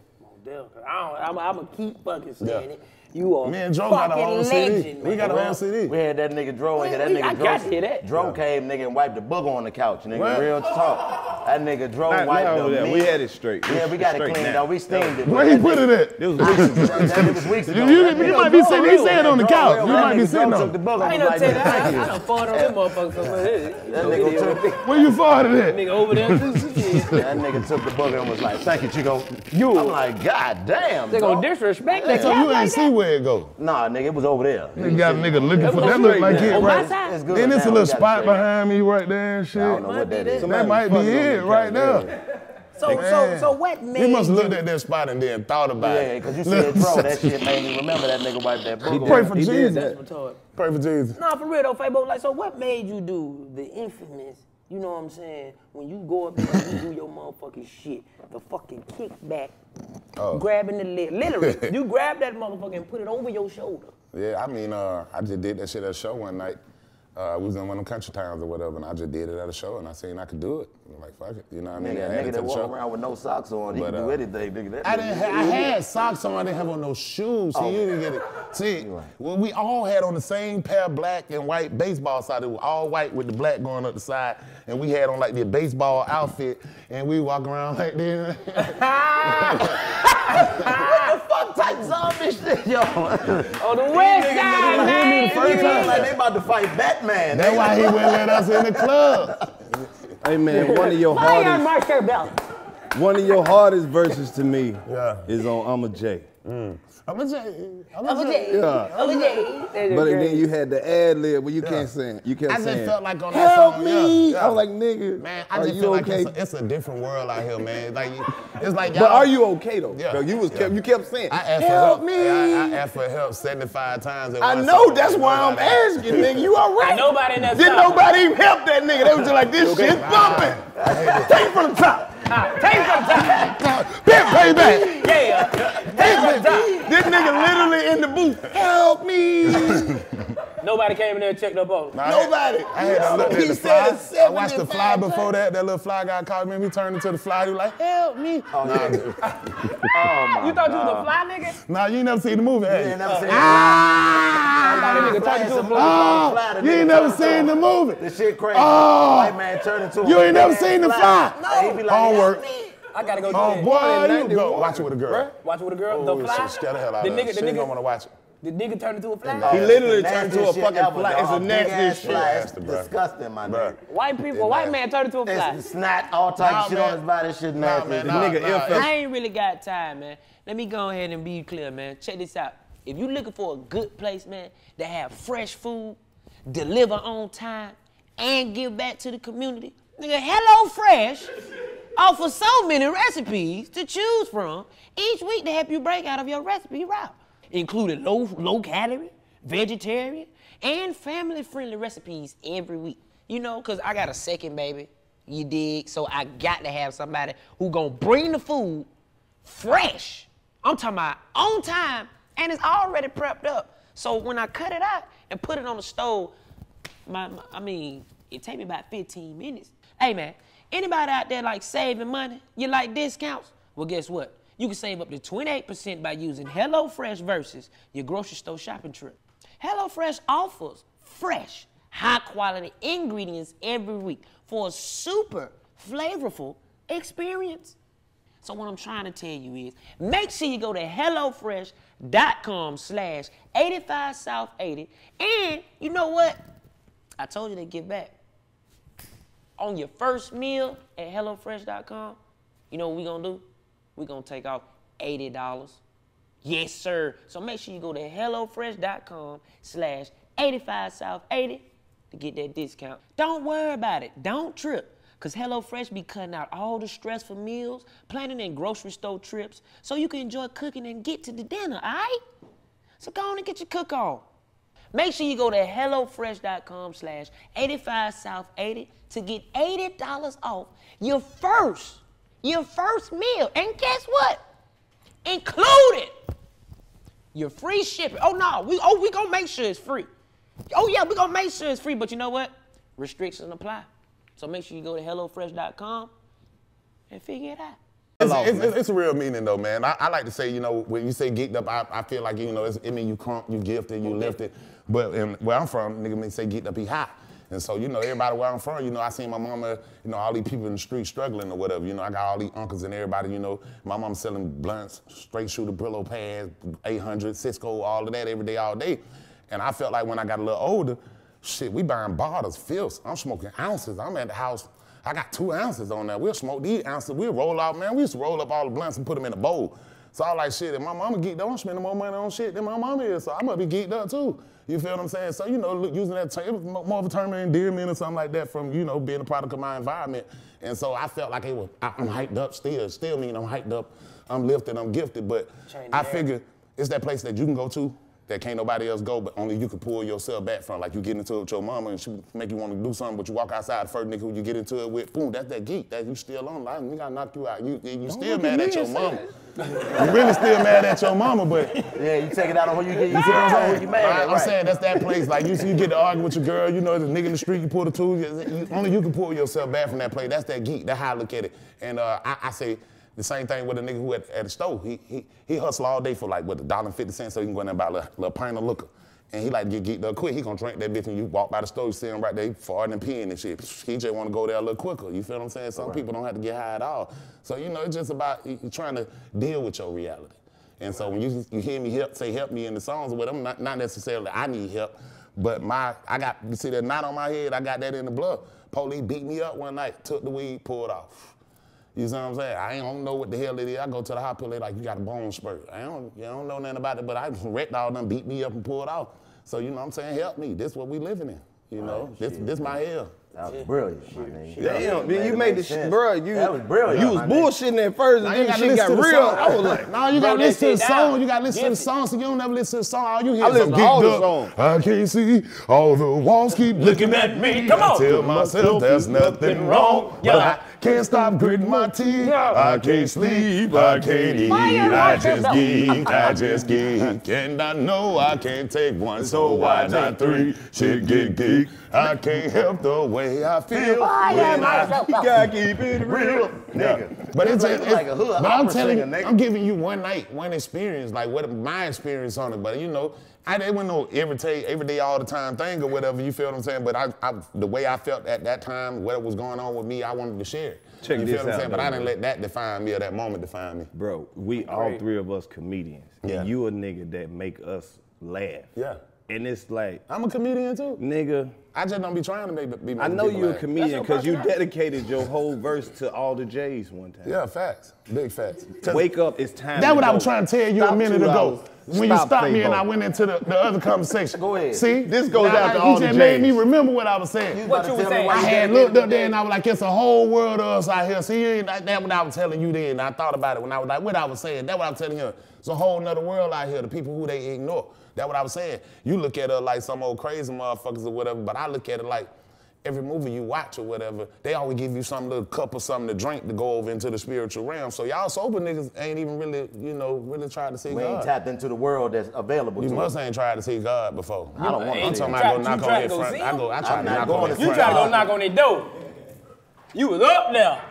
I don't, I'm, I'm gonna keep fucking saying Yeah. it. You are Me and Joe got a fucking whole CD. legend, We got a whole CD. We had that nigga Dro in here. That nigga I Dro. got that. Dro came nigga and wiped the booger on the couch, nigga. What? Real talk. That nigga Dro Not- wiped the over. We had it straight. Yeah, we got it clean, cleaned now. out. We steamed it. Where he put it at? It was weeks ago. That, that was weeks ago. You, you, That you might be Dro sitting, real. he's sitting on the couch. You might be nigga sitting on the it. booger I and ain't was no tell you, I, thank I you. done fought on them motherfuckers. That nigga took Where you farted at? nigga over there too. shit. That nigga took the booger and was like, thank you, Chico. You. I'm like, God damn. They dog." gonna disrespect that So you ain't see where it go. Nah, nigga, it was over there. You got a nigga looking for That that was look like it man. On my right. side. It's good Then it's a little we got it spot behind me right there and shit. I don't know what that is. That might be it right there. So, so, so what made He must have looked at that spot and then thought about Yeah, it. because you said, bro, that shit made me remember that nigga wiped that booger. Pray for He did Jesus. that. retarded? Pray for Jesus. Nah, for real though, Fabo. Like, so what made you do the infamous? You know what I'm saying? When you go up there and you do your motherfucking shit, the fucking kickback, Oh. grabbing the lid, literally, you grab that motherfucker and put it over your shoulder. Yeah, I mean, uh, I just did that shit at a show one night. Uh, we was in one of them country towns or whatever, and I just did it at a show, and I seen I could do it. I'm like, fuck it, you know what I mean? Nigga, I nigga that walk show. around with no socks on, he But, can do uh, anything, nigga. That I didn't. Ha- I had socks on. I didn't have on no shoes. See, you didn't get it. See, well, we all had on the same pair of black and white baseball socks. It was all white with the black going up the side, and we had on like the baseball outfit, and we walk around like this. fuck type zombie shit, yo. On the west side, man. First time like they about to fight Batman. That's why he wouldn't let us in the club. Hey man, one of your Why you hardest, mark their belt? one of your hardest verses to me Yeah. is on I'm a J. Mm. I'm a J. I'm Over a J. there. Yeah. Over there. But then you had the ad lib where you can't sing. You kept I just saying, felt like on that "Help song, me!" yeah, yeah. I was like, "Nigga, Man, I are just you feel like okay?" it's, a, it's a different world out here, man. Like, it's like but y'all- are you okay though? Yeah. Bro, you was Yeah. kept, you kept saying, I asked "Help for me!" help. I, I asked for help 75 times. at I know song. that's why I'm Nobody- asking, nigga. You all right? Nobody in that Didn't nobody even help that nigga? They was just like, "This shit bumping." Take it from the top. Ah, take it from the top. Big payback. Yeah. Take it from the top. This nigga literally in the booth. Help me. Nobody came in there and checked up on him. Nah, I had- Nobody. I had to look at He the said fly. it I watched the fly 75 before that. That little fly guy called me. We turned into the fly. He was like, help me. Oh, nah, yeah. dude. Oh, You thought you was a fly nigga? nah, you ain't never seen the movie, have You you? ain't never seen ah! That nigga Fly turned is into a a fly. fly. Oh, the you ain't never seen the movie. This shit crazy. Oh. White man turned into a You ain't never seen the ass fly. No. He be like, Homework. "Help me." I gotta go do Oh, that. boy, you go. Watch it with a girl. Watch it with a girl. Oh, the fly. shit, scare the hell out the of her. nigga, She the ain't gonna nigga, wanna watch it. the nigga turned into a fly. He literally Nasty turned into a fucking ever, fly. dog. It's a Big nasty ass shit. fly. It's disgusting, my Bruh. nigga. White people, white man turned into a fly. It's snot, all type Nah, of shit man. on his body. Shit Nah, nasty. man, The nah, nigga nah, infest- I ain't really got time, man. Let me go ahead and be clear, man. Check this out. If you looking for a good place, man, that have fresh food, deliver on time, and give back to the community, nigga, Hello Fresh offers so many recipes to choose from each week to help you break out of your recipe route, including low low calorie, vegetarian, and family friendly recipes every week. You know, cause I got a second baby. You dig? So I got to have somebody who gonna bring the food fresh. I'm talking about on time and it's already prepped up. So when I cut it out and put it on the stove, my, my- I mean, it take me about 15 minutes. Hey man, anybody out there like saving money? You like discounts? Well, guess what? You can save up to 28% by using HelloFresh versus your grocery store shopping trip. HelloFresh offers fresh, high quality ingredients every week for a super flavorful experience. So what I'm trying to tell you is, make sure you go to HelloFresh.com slash 85 South 80. And you know what? I told you to give back. On your first meal at HelloFresh.com, you know what we gonna do? we gonna take off $80. Yes, sir. So make sure you go to HelloFresh.com slash 85 South 80 to get that discount. Don't worry about it. Don't trip. Cause HelloFresh be cutting out all the stressful meals, planning and grocery store trips, so you can enjoy cooking and get to the dinner, alright? So go on and get your cook on. Make sure you go to HelloFresh.com slash 85 South 80 to get $80 off your first, your first meal. And guess what? Included your free shipping. Oh no, we oh we gonna make sure it's free. Oh yeah, we gonna make sure it's free, but you know what? Restrictions apply. So make sure you go to HelloFresh.com and figure it out. It's, it's, it's, it's a real meaning though, man. I, I like to say, you know, when you say geeked up, I, I feel like you know, it's, it mean you crunk, you gifted, you lifted. But in, where I'm from, nigga may say geeked up, he hot. And so, you know, everybody where I'm from, you know, I seen my mama, you know, all these people in the street struggling or whatever. You know, I got all these uncles and everybody, you know, my mama selling blunts, straight shooter, Brillo pads, 800, Cisco, all of that every day, all day. And I felt like when I got a little older, shit, we buying bottles, filths. I'm smoking ounces. I'm at the house. I got two ounces on there. We'll smoke these ounces. We'll roll out, man. We used to roll up all the blunts and put them in a bowl. So I was like, shit, if my mama geeked up, I'm spending more money on shit than my mama is. So I must be geeked up too. You feel what I'm saying? So, you know, look, using that term, it was more of a term of endearment or something like that from, you know, being a product of my environment. And so I felt like it was, I, I'm hyped up still. Still mean I'm hyped up, I'm lifted, I'm gifted. But I figure it's that place that you can go to that can't nobody else go, but only you can pull yourself back from. Like you get into it with your mama and she make you want to do something, but you walk outside, the first nigga who you get into it with, boom, that's that geek. That you still on. Like, we got knocked you out. You, you still mad at your and say mama. you really still mad at your mama, but Yeah, you take it out on who you get. You you take see it what I'm out on saying? who you mad I, at, I'm saying that's that place. Like you see, you get to argue with your girl. You know, the nigga in the street, you pull the tool. You, you- only you can pull yourself back from that place. That's that geek. That's how I look at it. And uh, I, I say the same thing with a nigga who at, at the store. He, he he hustle all day for like what a dollar and fifty cents, so he can go in there and buy a little, little pint of liquor. And he like to get geeked up quick. He gonna drink that bitch and you walk by the store, you see him right there, he farting and peeing and shit. He just wanna go there a little quicker. You feel what I'm saying? Some people don't have to get high at all. So you know, it's just about trying to deal with your reality. And so when you, you hear me help, say help me in the songs with them, not, not necessarily I need help, but my I got you see that knot on my head, I got that in the blood. Police beat me up one night, took the weed, pulled off. You know what I'm saying? I don't know what the hell it is. I go to the hospital, they like, you got a bone spurt. I don't, you don't know nothing about it, but I wrecked all them, beat me up and pulled off. So, you know what I'm saying? Help me. This what we living in. You know, oh, this this my hell. That was brilliant, my nigga. Damn, man, you That made makes the shit, bro. You, That was brilliant, You was bullshitting at first, and then you gotta shit got real. song. I was like, No, you gotta listen to the song. You gotta listen to the song, so you don't never listen to the song. All you hear is listen some to all geeked the up. songs. I can't see all the walls keep looking at me. Come I on. tell myself there's nothing wrong, but I I can't stop gritting my teeth. I can't sleep, I can't eat. I just geek, I just geek. And I know I can't take one, so why not three? Shit get geek. I can't help the way I feel. when I gotta keep it real. Nigga. but it's, Like- it's like a hood but I'm telling you. I'm giving you one night, one experience, like what my experience on it. But you know, I didn't want no every day, every day, all the time thing or whatever. You feel what I'm saying? But I, I, the way I felt at that time, what was going on with me, I wanted to share. it. Check you this feel what I'm out, saying? But I didn't let that define me or that moment define me. Bro, we all three of us comedians. Yeah. And you a nigga that make us laugh. Yeah. And it's like, I'm a comedian too. nigga, I just don't be trying to make be I know you're a comedian because you dedicated your whole verse to all the J's one time. Yeah, facts, big facts. Wake up, it's time. That's to what I was trying to tell you Stop a minute two ago. Dollars. When you stopped me and I went into the, the other conversation. Go ahead. See, This goes Now, out to you all the just made me remember what I was saying. What you was saying? I had looked up there and I was like, it's a whole world of us out here. See, you ain't like that what I was telling you then. I thought about it when I was like, what I was saying. That's what I was telling you. It's a whole nother world out here, the people who they ignore. That's what I was saying. You look at her like some old crazy motherfuckers or whatever, but I look at it like every movie you watch or whatever, they always give you some little cup or something to drink to go over into the spiritual realm. So y'all sober niggas ain't even really, you know, really tried to see We ain't tapped into the world that's available You to must us. ain't tried to see God before. I don't want to. I'm to. talking about go try- knock on try their front. I go. I try to knock on their to You front. try to go knock on their door. You was up there.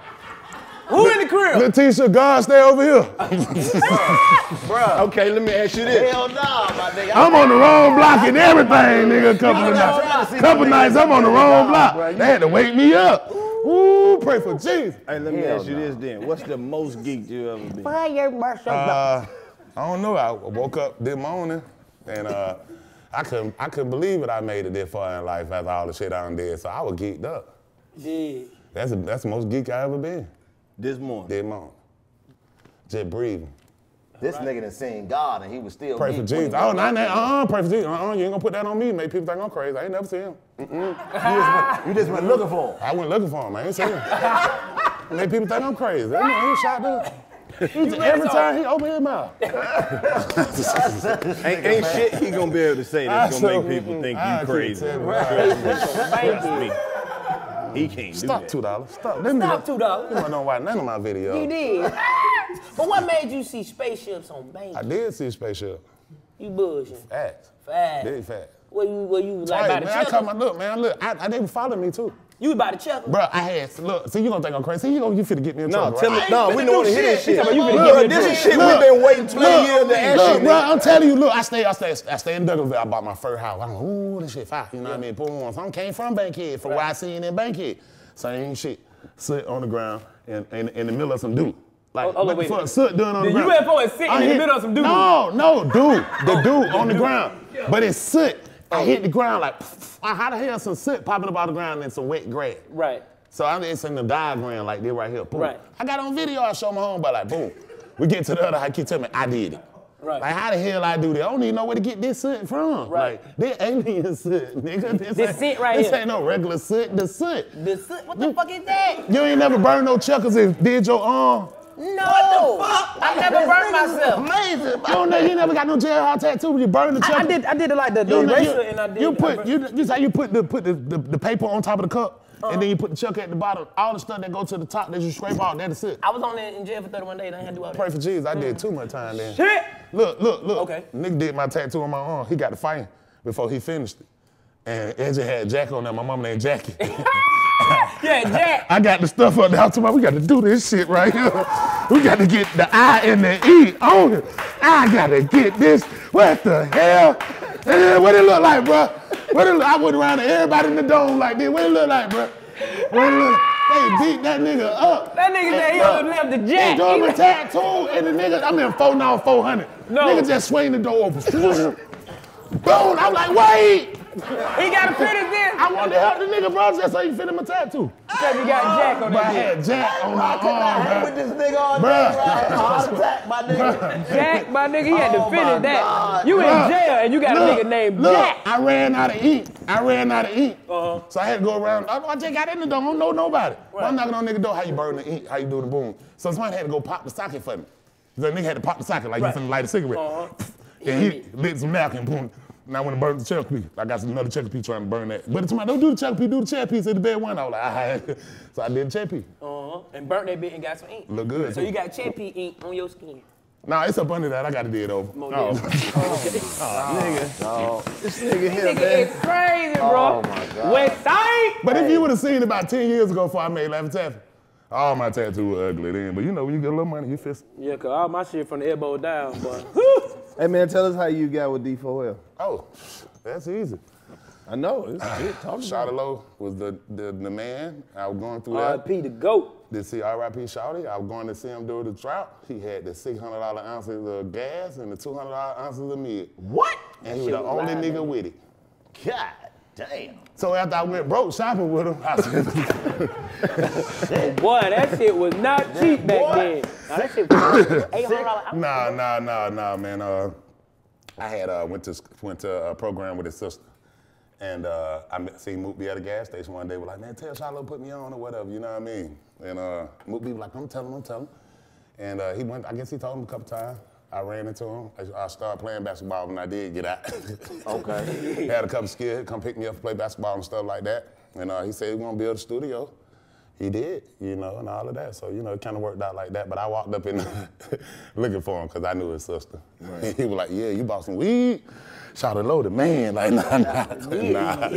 Who in the crib? Letitia, God, stay over here. Okay, let me ask you this. Hell nah, my nigga. I'm on the wrong block and everything, nigga. A couple of nights. Couple nights, I'm on the get wrong the block. bro. They had to wake me up. Ooh, pray for Jesus. Hey, let me Hell ask you no. this then. What's the most geeked you ever been? Fire marshal. Uh, I don't know. I woke up this morning and uh, I couldn't. I couldn't believe it. I made it this far in life after all the shit I done did. So I was geeked up. Yeah. That's a, that's the most geek I ever been. This morning. This morning. Just breathing. This nigga done seen God and he was still Pray for. Jesus. Oh, nah, nah, uh-uh, pray for Jesus. Uh-uh, you ain't gonna put that on me. Make people think I'm crazy. I ain't never seen him. You just went- You just went looking for him. I went looking for him. I ain't seen him. Make people think I'm crazy. That nigga ain't shot dude. He- Every time he open his mouth. Ain't, ain't shit he gonna be able to say that's gonna make people think I you crazy. telling. Trust me. He can't do Stop that. two dollars. Stop. Let me Stop two dollars. You don't watch none of my videos. You did. but what made you see spaceships on bank? I did see spaceship. You bullshit. Facts. Fast. Big fact. Where you, where you like Hey, by man, I checker? come, look, man, look, I, I didn't follow me too. You was by the checker? Bro, I had, look, see, you gonna think I'm crazy. See, you gonna, you finna get me in No, trouble. tell me. right? No, we don't want to hear this shit. You finna give Look, me a this drink. is shit we've been waiting 20 years to ask Look, you. bro. I'm telling you, look, I stay, I stay, I stay in Douglasville. I bought my first house. I'm like, ooh, this shit fire. You know what I mean? Boom. So I came from Bankhead, from where I seen in Bankhead. Same shit. Sit on the ground in, in, in the middle of some dude. Like, Hold- hold on, what the wait. fuck Soot doing on The the ground? UFO is sitting I in the hit- middle of some dude. No, no, dude. The dude on the ground. But it's soot. I oh, hit the ground like, I how the hell some soot popping up out the ground and some wet grass? Right. So I'm it's in the diagram like this right here. Boom. Right. I got on video, I show my home, but like boom. We get to the other, I keep telling me I did it. Right. Like how the hell I do that? I don't even know where to get this soot from. Right. Like this alien soot, nigga. This, This ain't- soot right This here. ain't no regular soot. The soot. The soot, what the fuck is that? You ain't never burned no chuckers and did your arm. No. I never burned myself. Amazing. You don't know you never got no jailhouse tattoo when you burned the I, chucker. I did I did it like the, the You, know, eraser you, and I did you put you this how you put the put the, the, the paper on top of the cup and uh-huh. then you put the chucker at the bottom. All the stuff that go to the top that you scrape off, that's it. I was on there in jail for 31 days. I had to do all Pray that. for Jesus. I did mm. too much time then. Shit. Look, look, look. Okay. Nick did my tattoo on my arm. He got the fighting before he finished it. And Edge had Jack on there. My mama named Jackie. Yeah, Jack. I got the stuff up there. Tomorrow we got to do this shit right here. We got to get the I and the E on it. I got to get this. What the hell? Eh, What it look like, bro? What it look, I went around to everybody in the dome like this. What it look like, bro? What it look They beat that nigga up. That nigga said he left the Jack. doing He- a tattoo and the nigga, I'm in four now 400. No. Nigga just swing the door open. Boom, I'm like, wait. He got to finish this I wanted to help the nigga, bro, just so he fit in my tattoo. because he got Jack on But I had Jack on my arm. I arm, hang with this nigga all day, Bruh. bro. I had a heart attack, my nigga. Jack, my nigga, he had to Oh, finish that. You in jail and you got a nigga named look, Jack. I ran out of ink. I ran out of ink. Uh-huh. So I had to go around. I, I just got in the door. I don't know nobody. I'm knocking on nigga door. How you burn the ink? How you do the boom? So somebody had to go pop the socket for me. The nigga had to pop the socket like Right. you finna light a cigarette. Uh-huh. And he lit some napkin, boom. And I went and burned the checker piece. I got another checker piece trying to burn that. But it's my, don't do the checker piece, do the checker piece in the bed one. I was like, all right. So I did the checker piece. Uh-huh. and burnt that bit and got some ink. Look good, So too. you got chickpea ink on your skin. Nah, it's up under that. I got to do it over. More Oh, than- nigga. This nigga here, Nigga man. is crazy, bro. Oh my God. West side. But if you would have seen about 10 years ago before I made Laffy Taffy, all my tattoos were ugly then. But you know, when you get a little money, you feel. Yeah, cause all my shit from the elbow down, but Hey, man, tell us how you got with D4L. Oh, that's easy. I know. It's good. Talk about Shawty Lo was the, the the man. I was going through that. R.I.P. the goat. To see R.I.P. Shawty, I was going to see him do the drought. He had the $600 ounces of gas and the $200 ounces of meat. What? And he was the only riding. nigga with it. God damn. So after I went broke shopping with him, I said, Boy, that shit was not cheap back then. Now, that shit was eight hundred dollars. nah, nah, nah, nah, man. Uh, I had uh, went to went to a program with his sister, and uh, I met, seen Mook-B at a gas station one day. We're like, man, tell Shawty Lo put me on or whatever, you know what I mean? And uh, Mook-B was like, I'm telling him, I'm telling him. And uh, he went. I guess he told him a couple times. I ran into him. I, I started playing basketball when I did get out. Okay. had a couple skids come pick me up, to play basketball and stuff like that. And uh, he said he was gonna build a studio. He did, you know, and all of that. So, you know, it kind of worked out like that. But I walked up in looking for him because I knew his sister. he was like, yeah, you bought some weed? Shout out loaded, man. Like, nah, nah, nah,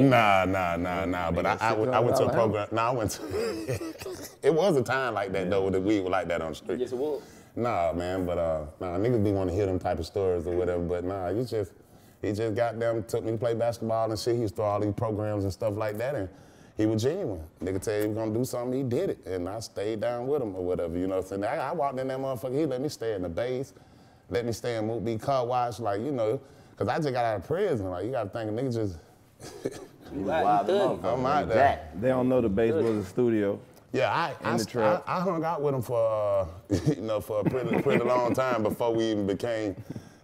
nah, nah, nah, nah. But I, I, went- I went to a program. Nah, I went to, it was a time like that, though, where the weed was like that on the street. Yes, it was. Nah, man, but uh, nah, niggas be want to hear them type of stories or whatever. But nah, you just, he just got them, took me to play basketball and shit. He used to throw all these programs and stuff like that, and he was genuine. Nigga tell you he was gonna do something, he did it, and I stayed down with him or whatever. You know what I'm saying? I, I walked in that motherfucker, he let me stay in the base, let me stay in Mook-B car wash, like you know, cause I just got out of prison. Like you gotta think a nigga just, Wild thugging. motherfucker. I'm out there. They don't know the base was a studio. Yeah, I I, the trap. I I hung out with him for uh, you know for a pretty pretty long time before we even became,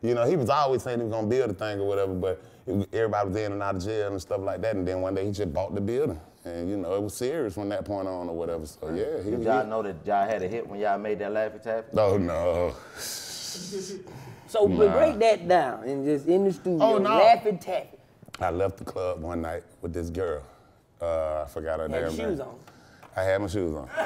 you know, he was always saying he was gonna build a thing or whatever, but it- everybody was in and out of jail and stuff like that, and then one day he just bought the building, and you know it was serious from that point on or whatever. So yeah, he, Did y'all know that y'all had a hit when y'all made that Laffy Taffy? Oh no, So but break that down and just in the studio, Oh, no. laughing taffy. I left the club one night with this girl. Uh, I forgot her Had damn shoes name. on. I had my shoes on.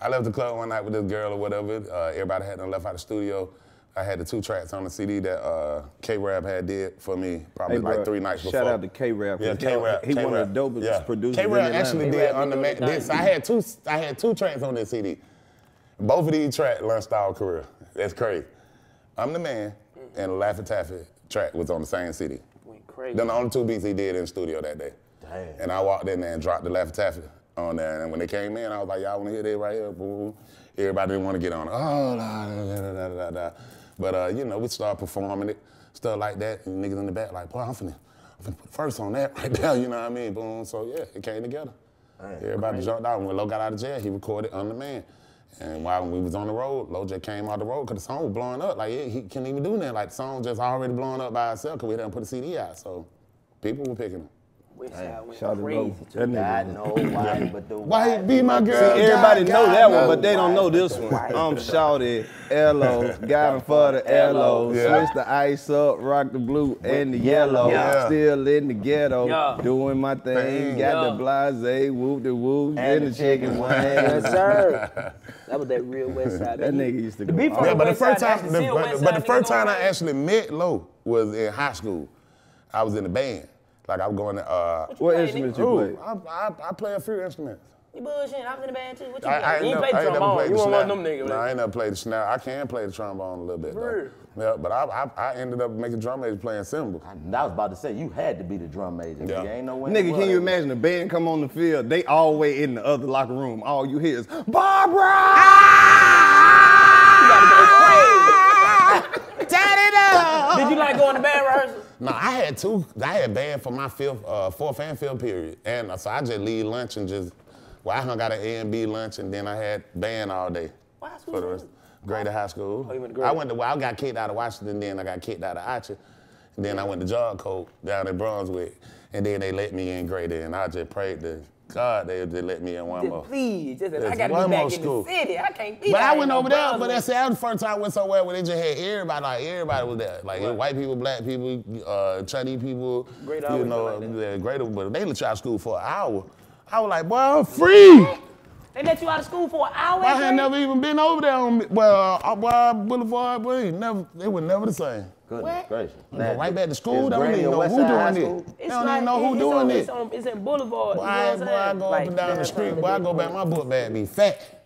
I left the club one night with this girl or whatever. Uh, everybody had done left out of the studio. I had the two tracks on the CD that uh, K-Rab had did for me probably Hey, like three nights shout before. Shout out to K-Rab, 'cause Yeah, he- K-Rab. he one of K-Rab. the dopest producers in K-Rab Atlanta. actually did K-Rab on the been ma- this. I had two. I had two tracks on this CD. Both of these tracks launched our career. That's crazy. I'm the man, and Laffy Taffy track was on the same CD. Went crazy. Them the only two beats he did in the studio that day. Damn. And I walked in there and dropped the Laffy Taffy on there. And when they came in, I was like, y'all want to hear that right here? Boom. Everybody didn't want to get on it. Oh, da, da, da, da, da. But, uh, you know, we started performing it, stuff like that. And niggas in the back like, boy, I'm finna, I'm finna put first on that right now. you know what I mean? Boom. So, yeah, it came together. Everybody jumped out. When Lo got out of jail, he recorded on the man. And while we was on the road, Lo just came out the road because the song was blowing up. Like, he, he couldn't even do nothing. Like, the song just already blowing up by itself because we didn't put a CD out. So, people were picking it. West side went Shout out to That God nigga. know why, but the Why he be my girl? See, everybody God, know God, that one, but they don't know this one. I'm shouted, Elo, got him for the Elo, Yeah. switch the ice up, rock the blue and the yellow, Yeah. still in the ghetto, Yeah. doing my thing, Thing. got Yeah. the blase, whoop the whoop, And and the the chicken chicken wing. Yes, sir. That was that real West Side. That nigga used to go. beef all- Yeah, but the first time, that's the, still but, the first time I actually met Lo was in high school. I was in the band. Like I was going to. Uh, What play, instruments nigga? you ooh, play? I, I, I play a few instruments. You bullshit. I was in the band too. What you I, I play? ain't You ain't never, played the trombone. You the one of them niggas. No, I man. ain't never played the snare. I can play the trombone a little bit For though. Yeah, but I, I, I ended up making drum major playing cymbals. I was about to say you had to be the drum major. Yeah. You ain't no way. Nigga, can you imagine the band come on the field? They all way in the other locker room. All you hear is Barbara. Did you like going to band rehearsal? No, I had two. I had band for my fifth, uh, fourth and fifth period, and uh, so I just leave lunch and just. Well, I hung out at A and B lunch, and then I had band all day. High school For the rest. Grady High School. Oh, you went to I went to. Well, I got kicked out of Washington, then I got kicked out of Archer, and then I went to Job Corps down in Brunswick, and then they let me in Grady, and I just prayed to God they just let me in one Just more. please, just, I gotta one be back more in school. the city. I can't be But. I went over there, but that's that the first time I went somewhere where they just had everybody, like everybody was there. Like white people, black people, uh, Chinese people, Great you always know, been like yeah, Grady, but they let you out of school for an hour. I was like, boy, I'm free. They let you out of school for an hour. I had never even been over there on well, uh, boy, Boulevard, boy, it never, they were never the same. Goodness What? gracious. Go right back to school. Is don't even know who doing School? it. They It's don't like, even know who it's doing on, it. It's, on, it's in Boulevard. Boy, you know I, boy, I go Like, up and down the street, in boy, I go back, my book bag be fat.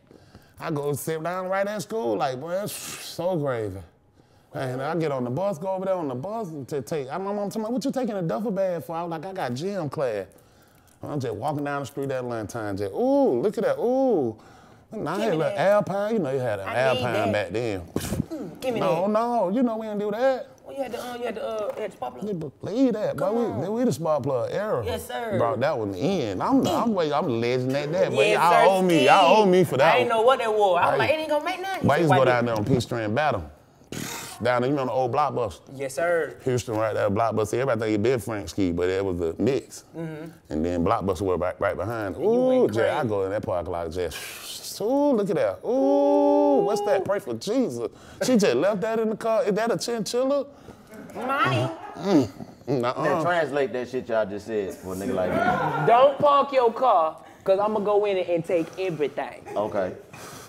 I go sit down right at school, like, boy, it's so gravy. And I get on the bus, go over there on the bus to take. I- My mom told me, what you taking a duffel bag for? I was like, I got gym class. I'm just walking down the street that one time, just, ooh, look at that, ooh. Now I Give had a little that. Alpine, you know, you had an I Alpine back then. Mm, give me No, that. no, you know we didn't do that. You had the, uh, you had the, uh, had the popular. You believe that, boy. We, we the smart plug era. Yes, sir. Brought that one in. I'm, I'm, way, I'm a legend at that. But Yes, y'all sir, owe me. Y'all owe me for that I ain't one. know what that was. I was like, it ain't gonna make nothing. But I used to go down there on Peachtree Battle. Down there, you know the old Blockbuster. Yes, sir. Houston right there, Blockbuster. Everybody think it been Frank Ski, but it was a mix. Mm-hmm. And then Blockbuster was right, right behind. Ooh. Jay, I go in that parking lot, just, ooh, look at that. Ooh, what's that? Pray for Jesus. She just left that in the car. Is that a chinchilla? Money. Nuh-uh. Now, uh-uh. translate that shit y'all just said for a nigga like me. Don't park your car, cause I'm gonna go in it and take everything. Okay.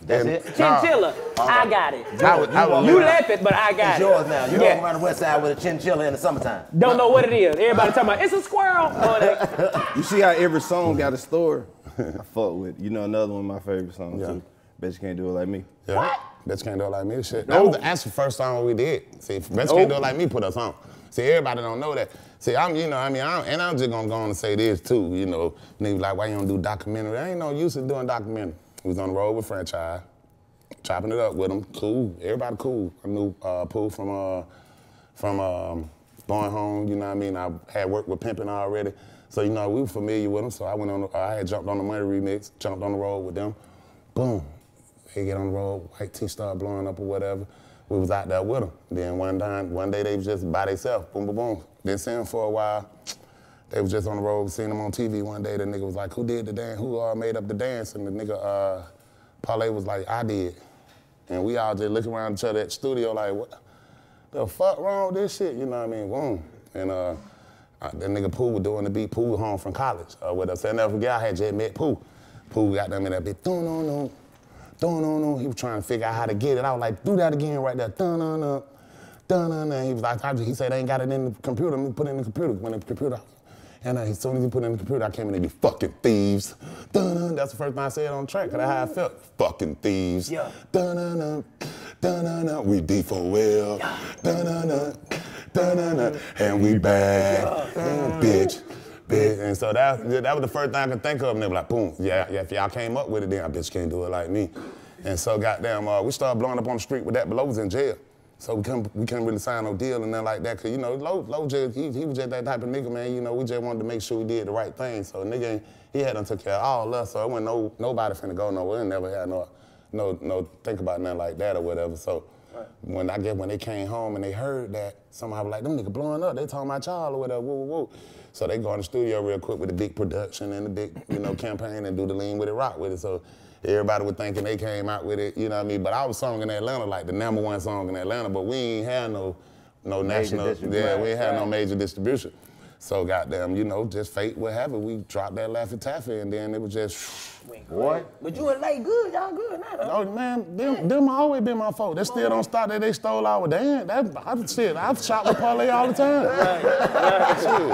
That's And- it? Chinchilla, I got it. I would, I would You live- left it, but I got It's it. yours now. You Yeah. walk around the west side with a chinchilla in the summertime. Don't know what it is. Everybody talking about it's a squirrel. Oh, You see how every song got a story? I fuck with. You know another one of my favorite songs Yeah. too. Bet you can't do it like me. Yeah. What? Bitch can't do it like me. Shit. That was the actual first song we did. See, Bitch can't do it like me put us on. See, everybody don't know that. See, I'm, you know, I mean, I'm, and I'm just gonna go on and say this too. You know, niggas like, why you don't do documentary? I ain't no use in doing documentary. We was on the road with franchise, chopping it up with them. Cool. Everybody cool. I knew uh, Pooh from uh, from um, Bowen Home. You know what I mean? I had worked with Pimpin' already. So, you know, we were familiar with them. So I went on, the, I had jumped on the Money remix, jumped on the road with them. Boom. They get on the road, white tee start blowing up or whatever. We was out there with them. Then one time, one day they was just by themselves, boom, boom, boom. Didn't see them for a while. They was just on the road, seen them on TV one day. The nigga was like, who did the dance? Who uh, made up the dance? And the nigga, uh, Parlay was like, I did. And we all just looking around each other at the studio like, what the fuck wrong with this shit? You know what I mean? Boom. And uh, uh, that nigga Pooh was doing the beat. Pooh home from college. Uh, with us. I never forget, I had just met Pooh. Pooh got them in that bit. Dun, dun, dun. Dun, dun, dun. He was trying to figure out how to get it. I was like, do that again right there. Dun, dun, dun. Dun, dun, dun. He was like, I just- he said, they ain't got it in the computer. Let me put it in the computer. When the computer, and uh, as soon as he put it in the computer, I came in and be fucking thieves. Dun, dun. That's the first time I said on track, cause that's how I felt. Fucking thieves. Yeah. Dun, dun, dun. Dun, dun, dun. We D4L. Dun, dun, dun. Dun, dun, dun. And we back. Mm, bitch. And so that, that was the first thing I could think of. And they were like, boom. Yeah, yeah, if y'all came up with it, then I bitch can't do it like me. And so goddamn, uh, we started blowing up on the street with that, but Low was in jail. So we couldn't, we couldn't really sign no deal and nothing like that. Cause you know, Low, Low just, he, he was just that type of nigga, man. You know, we just wanted to make sure we did the right thing. So nigga, he had done took care of all us. So it wasn't no, nobody finna go nowhere. and never had no, no, no think about nothing like that or whatever. So when I guess when they came home and they heard that, somebody was like, them nigga blowing up. They talking about y'all or whatever. Woo, woo, woo. So they go in the studio real quick with the big production and the big, you know, campaign and do the lean with it, rock with it. So everybody was thinking they came out with it, you know what I mean? But I was song in Atlanta, like the number one song in Atlanta, but we ain't had no no national, distribution. yeah, we ain't had no major distribution. So goddamn, you know, just fate, what happened? We dropped that Laffy Taffy and then it was just, Boy. But you and Lay good, y'all good now. though. Oh man, them, them always been my fault. They still don't stop that they stole our damn. That I shit. I've shot with parlay all the time. Shit.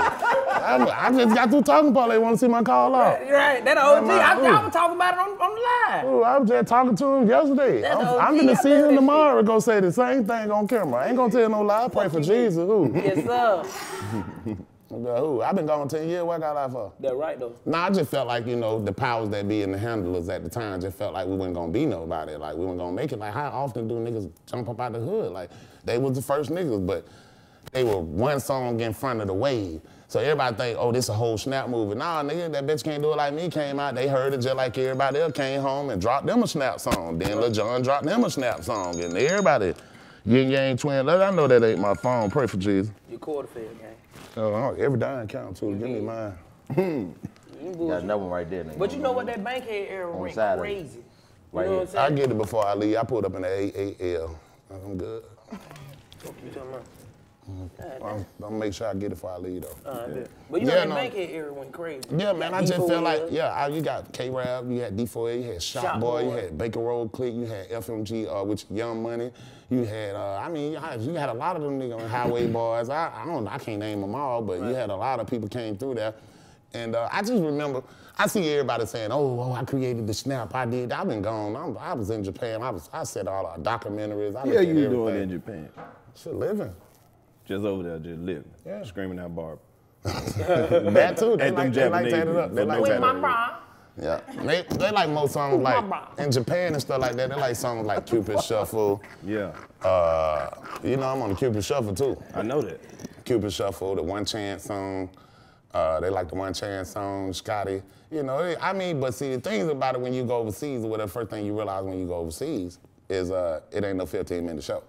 I'm- I just got through talking parlay. Want to see my call out? You're right. That OG. my- I, I was talking about it on, on the line. Ooh, I was just talking to him yesterday. That's I'm, OG. I'm gonna see him tomorrow. Go say the same thing on camera. I ain't gonna tell no lie. Pray for Jesus. Ooh. Yes, sir. Ooh, I've been gone ten years. What I got out for? That right though. Nah, I just felt like, you know, the powers that be and the handlers at the time just felt like we weren't gonna be nobody. Like we weren't gonna make it. Like how often do niggas jump up out the hood? Like they was the first niggas, but they were one song in front of the wave. So everybody think, oh, this a whole snap movie. Nah, nigga, that bitch can't do it like me came out. They heard it just like everybody else came home and dropped them a snap song. Then Lil Jon dropped them a snap song. And everybody, Ying Yang Twin. I know that ain't my phone. Pray for Jesus. Your quarterfield gang. Oh, every dime count too. Give me mine. Hmm. You Got bullshit. another one right there, nigga. But you know what? That Bankhead era On went side of it. crazy. You Right know here. what I'm I get it before I leave. I pulled up in the AAL. I'm good. You talking about? I'm, gonna make sure I get it before I leave though. Uh, but you know Yeah, that no. Bankhead era went crazy. Yeah, man, I Got just D4 feel like, yeah, I, you got K Rab, you had D4A, you had Shot, Shot Boy, you had Baker Road Click, you had FMG, uh, which Young Money, you had, uh, I mean, you had, you had a lot of them niggas, on Highway Boys. I, I don't, I can't name them all, but you had a lot of people came through there, and uh, I just remember, I see everybody saying, oh, oh, I created the snap, I did. I've been gone. I'm, I was in Japan. I was, I said all our documentaries. I Yeah, looked at you doing in Japan? Shit, living. Just over there, just living, Yeah. screaming at Barb. That too. They like, they like Japanese tatted up. They like With tatted my up. bra. Yeah, they, they like most songs like in Japan and stuff like that. They like songs like Cupid Shuffle. Yeah, Uh, you know, I'm on the Cupid Shuffle too. I know that. Cupid Shuffle, the One Chance song. Uh, they like the One Chance song, Scotty. You know, it- I mean, but see, the things about it when you go overseas, or whatever, first thing you realize when you go overseas is uh, it ain't no 15 minute show.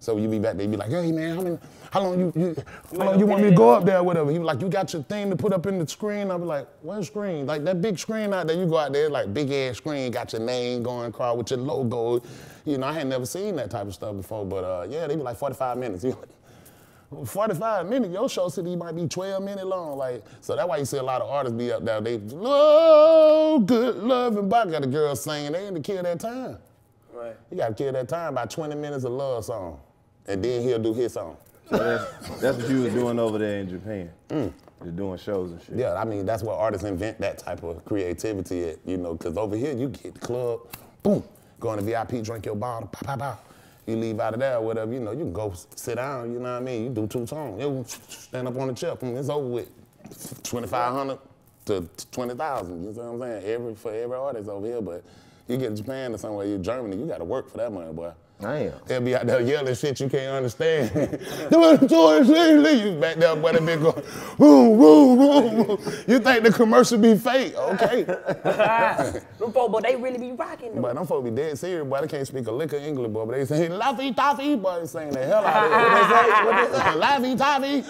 So you be back there, you be like, hey man, how, many, how long you, you how long you want me to go up there, or whatever. He be like, you got your thing to put up in the screen. I be like, what screen? Like that big screen out there, you go out there, like big ass screen, got your name going across with your logo. You know, I had never seen that type of stuff before, but uh, yeah, they be like 45 minutes. You like, 45 minutes, your show city might be 12 minutes long. Like, so that's why you see a lot of artists be up there. They, oh, good love and body. Got a girl singing, they ain't to kill that time. Right. You gotta kill that time by 20 minutes of love song. And then he'll do his song. So that's, that's what you was doing over there in Japan. Mm. You're doing shows and shit. Yeah, I mean, that's where artists invent that type of creativity at, you know, because over here you get the club, boom, go in the VIP, drink your bottle, pow, pow, pow. You leave out of there or whatever, you know, you can go sit down, you know what I mean? You do two songs, you stand up on the chair, boom, it's over with. 2,500 to 20,000, you know what I'm saying? Every, for every artist over here, but you get to Japan or somewhere, you Germany, you gotta work for that money, boy. Damn. They'll be out there yelling shit you can't understand. you back there, boy, that bitch going, boom, boom, boom, boom. You think the commercial be fake? Okay. Them folk, but they really be rocking though. but them folk be dead serious, boy. They can't speak a lick of English, boy. But they say, Laffy Taffy, boy. They saying the hell out of it. What they say? What they say? Laffy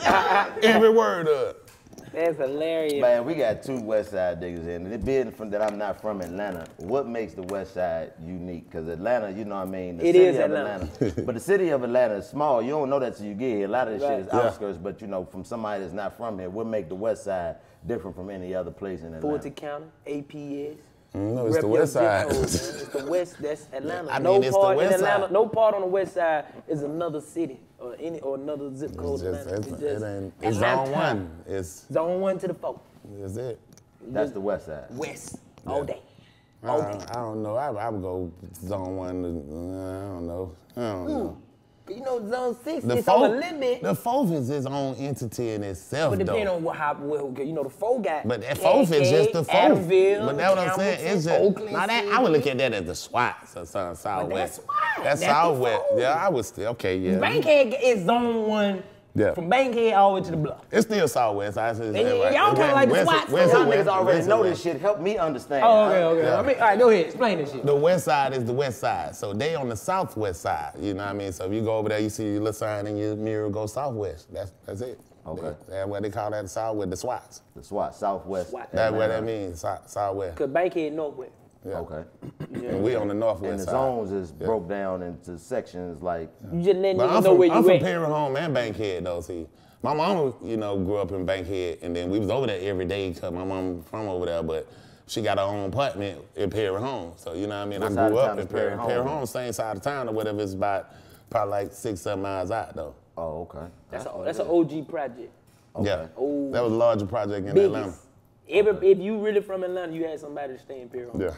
Taffy. Every word of it. That's hilarious. Man, we got two West Side niggas in. And it being from that I'm not from Atlanta, what makes the West Side unique? Because Atlanta, you know what I mean? The It city is of Atlanta. but the city of Atlanta is small. You don't know that till you get here. A lot of this shit Right. is Yeah. outskirts, but you know, from somebody that's not from here, what make the West Side different from any other place in Atlanta? Fulton County, APS. No, it's the West Side. It's the West. That's Atlanta. I no mean, it's the part West in Atlanta. Side. No part on the West Side is another city or any or another zip code. It's in just, Atlanta. it's, It's it ain't, it's Atlanta. zone one. It's, Zone one to the folk. That's it. That's the West Side. West all day. I, All day. I don't know. I, I would go zone one. To, uh, I don't know. I don't know. You know, zone six The is on a limit. the fourth is its own entity in itself, But depending though. on what how well, you know, the four got. But that fourth is just the. Adamsville, but that's what I'm saying. It's just Oakland now that I would look at that as the SWATs or something southwest. SWAT. That's That's the southwest. Yeah, I would still okay. Yeah, Bankhead is zone one. Yeah. From Bankhead all the way to the block. it's still southwest. I said, And y- y'all kinda like the West- SWATs, West- Y'all niggas already West- know West. this shit. Help me understand. Oh, okay, okay. Yeah. I mean, all right, go ahead. Explain this shit. The west side is the west side. So they on the southwest side. You know what I mean? So if you go over there, you see your little sign in your mirror, go southwest. That's that's it. Okay. That's what they call that southwest, the SWATs. The SWAT, Southwest. SWAT. That's what that means, sou- southwest. Cause Bankhead Northwest. Yeah. Okay. And we on the northwest side. And the side. zones is Yeah. broke down into sections like You just letting But niggas know from, where you I'm from at. Perry Home and Bankhead though. See, my mama, you know, grew up in Bankhead, and then we was over there every day because my mom from over there, but she got her own apartment in Perry Home. So you know what I mean. What I grew up in is Perry Perry, Home, Perry? Home, same side of town or whatever. It's about probably like six, seven miles out though. Oh, okay. That's a, that's an OG project. Yeah, Oh. that was a larger project in Atlanta. Biggest. Every, if you really from Atlanta, you had somebody to stay in Perry. Yeah.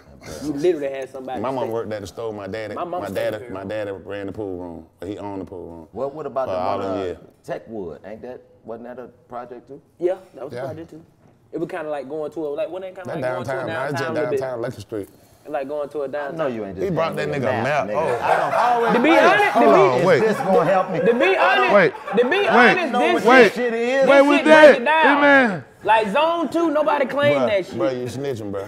You literally had somebody. My to mom stay. worked at the store. My daddy, My my, mom daddy, my daddy ran the pool room. He owned the pool room. What what about For the all one uh, years. Techwood? Ain't that wasn't that a project too? Yeah, that was Yeah. a project too. It was kind of like going to a like when they kind of That like going to a downtown, man. It's downtown just a little bit. downtown Luckie Street. Like going to a I downtown. know you ain't just He brought that nigga a map. nigga. Oh. I don't always. To be honest, to Hold be, on, wait. This gonna help me. to be honest, Wait. to be honest, know this what shit, is. Wait, shit with break that, hey, man. Like zone two, nobody claimed that shit. Bro, you snitching, bro.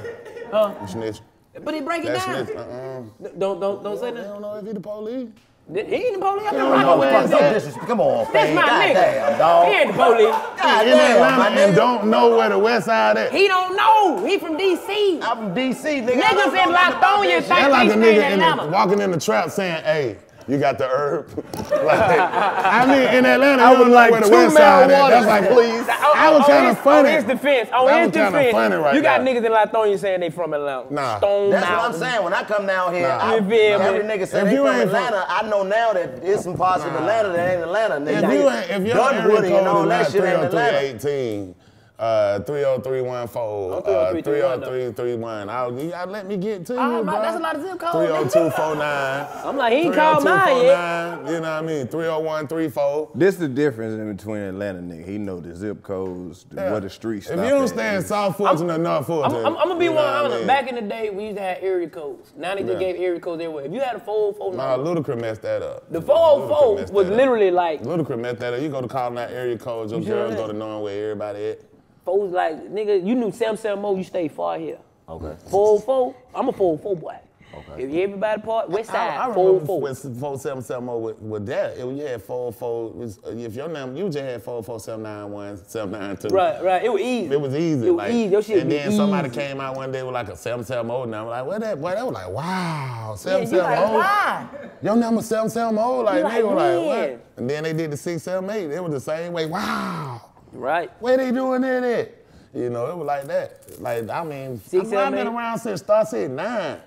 Huh? You snitching. But he break it That's down. snitching. Uh-uh. Don't don't don't say You that. don't know if he the police. He ain't the police. I've been rocking with fuck, his no ass. disrespect. Come on, That's Fade. my God nigga. damn, dog. He ain't the police. God In damn, my Atlanta and don't know where the west side at. He don't know. He from DC. I'm from DC, nigga. Niggas know in nothing about Lithonia this think That's like a nigga in in the, walking in the trap saying, hey, You got the herb. like, I mean, in Atlanta, I you would like where the two west side is. marijuanas, That's like, please. Oh, I was oh, On kind his- of oh, funny. On his defense, on That his was kinda defense, funny right you got there. niggas in Lithonia saying they from Atlanta. Nah. Stone That's what I'm saying. When I come down here, Nah. I, You feel me? every nigga say If they you from ain't from- Atlanta. I know now that it's some parts of Atlanta that ain't Atlanta. Nigga. If you ain't, if your area Dunwoody and all code is that not shit ain't Atlanta. 30318, uh, 30314, uh, 30331, 30331, I'll, you gotta let me get to you, bro. that's a lot of zip codes, 30249. I'm like, he ain't called mine yet. You know what I mean? 30134. This is the difference in between Atlanta nigga. He know the zip codes, the, where the streets If stop you don't at. stay in South Fulton or North I'm, I'm, I'm gonna be you know one what I honest. mean? Back in the day, we used to have area codes. Now they just Yeah. gave area codes everywhere. If you had a 404 Nah, number, Ludacris messed that up. the Ludacris 404 was literally like, Ludacris messed that up. You go to calling that area codes, your You girls go to knowing where everybody at. Folks like, nigga, you knew Sam Sam Mo, you stay far here. Okay. 404, I'm a 404 boy. Okay. If everybody part, west I, side, I remember 404. when 4770 with, with that, it, you had 44, was- uh, if your name, you just had 44791, 792. Right, right. It was easy. It was easy. It was like, easy. Your shit and be then somebody came out one day with like a 770 number. Like, what that? Boy, they were like, wow, Yeah, you 770. like, why? Your number 770. Like, You they like, were like, what? And then they did the 678. It was the same way. Wow. Right. Where they doing that at? You know, it was like that. Like, I mean, Six, I've seven, been around since Star City 9.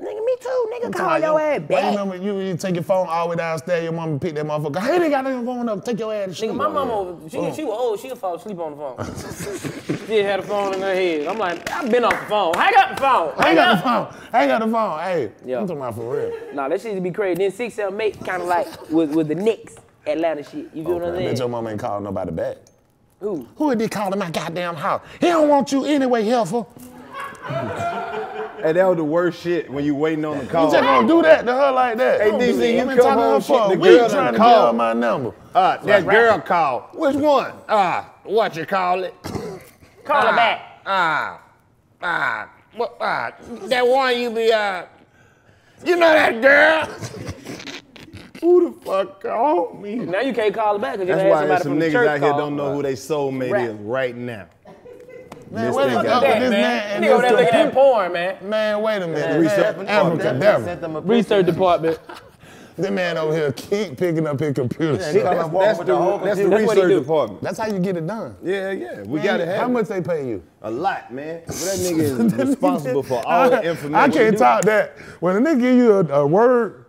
Nigga, me too. Nigga, I'm call your ass back. you remember you, you take your phone all the way downstairs, your mama pick that motherfucker. Hey, they got their phone up, take your ass. Nigga, my mama, oh, she, oh. she was old. She'll fall asleep on the phone. she had a phone in her head. I'm like, I've been off the phone. Hang up the phone. I Hang got up. the phone. I ain't got the phone. Hey, Yeah. I'm talking about for real. Nah, that shit to be crazy. Then six, seven, eight, kind of like with, with the Knicks, Atlanta shit. You feel what I I'm bet saying? your mama ain't calling nobody back. Who? Who is they calling my goddamn house? He don't want you anyway, helpful. Hey, that was the worst shit when you waiting on the call. You call. just gonna do that to her like that? Hey, Don't do DC, that. you been come talking to home, her shit, the week girl trying done to get called. my number. Uh, that girl called. Which one? Ah, what you call it? Call her back. Ah, ah, what? Ah, that one you be uh, you know that girl? Who the fuck called me? Now you can't call her back because you That's had why somebody there's from some the niggas church out here don't know who they soulmate Rap. is right now. Man, Miss wait they a minute. This man. man and Nigga over this there looking at porn, man. Man, wait a minute. Research department. Sent them a Research department. This man over here keep picking up his computer. Yeah, shit. That's, that's the, the whole that's the computer. That's what research department. That's how you get it done. Yeah, yeah, we Man, gotta have How much they pay you? a lot, man. But that nigga is responsible for all the information. I can't talk that. When a nigga give you a, a word,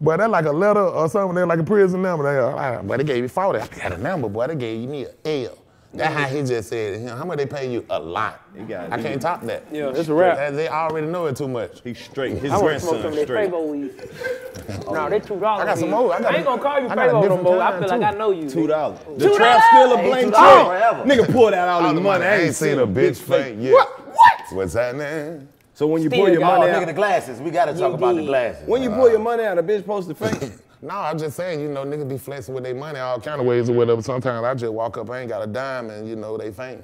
boy, that's like a letter or something. They like a prison number. They go, ah, boy, they gave you 40. I got a number, boy. They gave me an L. That's how he just said it. How much they pay you? A lot. got it. I can't top that. Yeah, it's a wrap. They- They already know it too much. He's straight. His I want to smoke grandson some of that straight. Fabo weed. no, they two dollars. I got some more. I got ain't gonna call you I got a Fabo no more. I feel like too. I know you. Two nigga. dollars. The Two trap still a Hey, blank two check. dollars forever. Nigga pulled out all All his the money. I ain't seen a bitch fake yet. What? What? What's happening? So when you Still pull your got- Oh, money nigga, the out, glasses. We gotta talk about the did. glasses. when you pull your money out, a bitch supposed to fake. No, I'm just saying, you know, niggas be flexing with their money all kind of ways or whatever. Sometimes I just walk up, I ain't got a dime, and you know, they faint.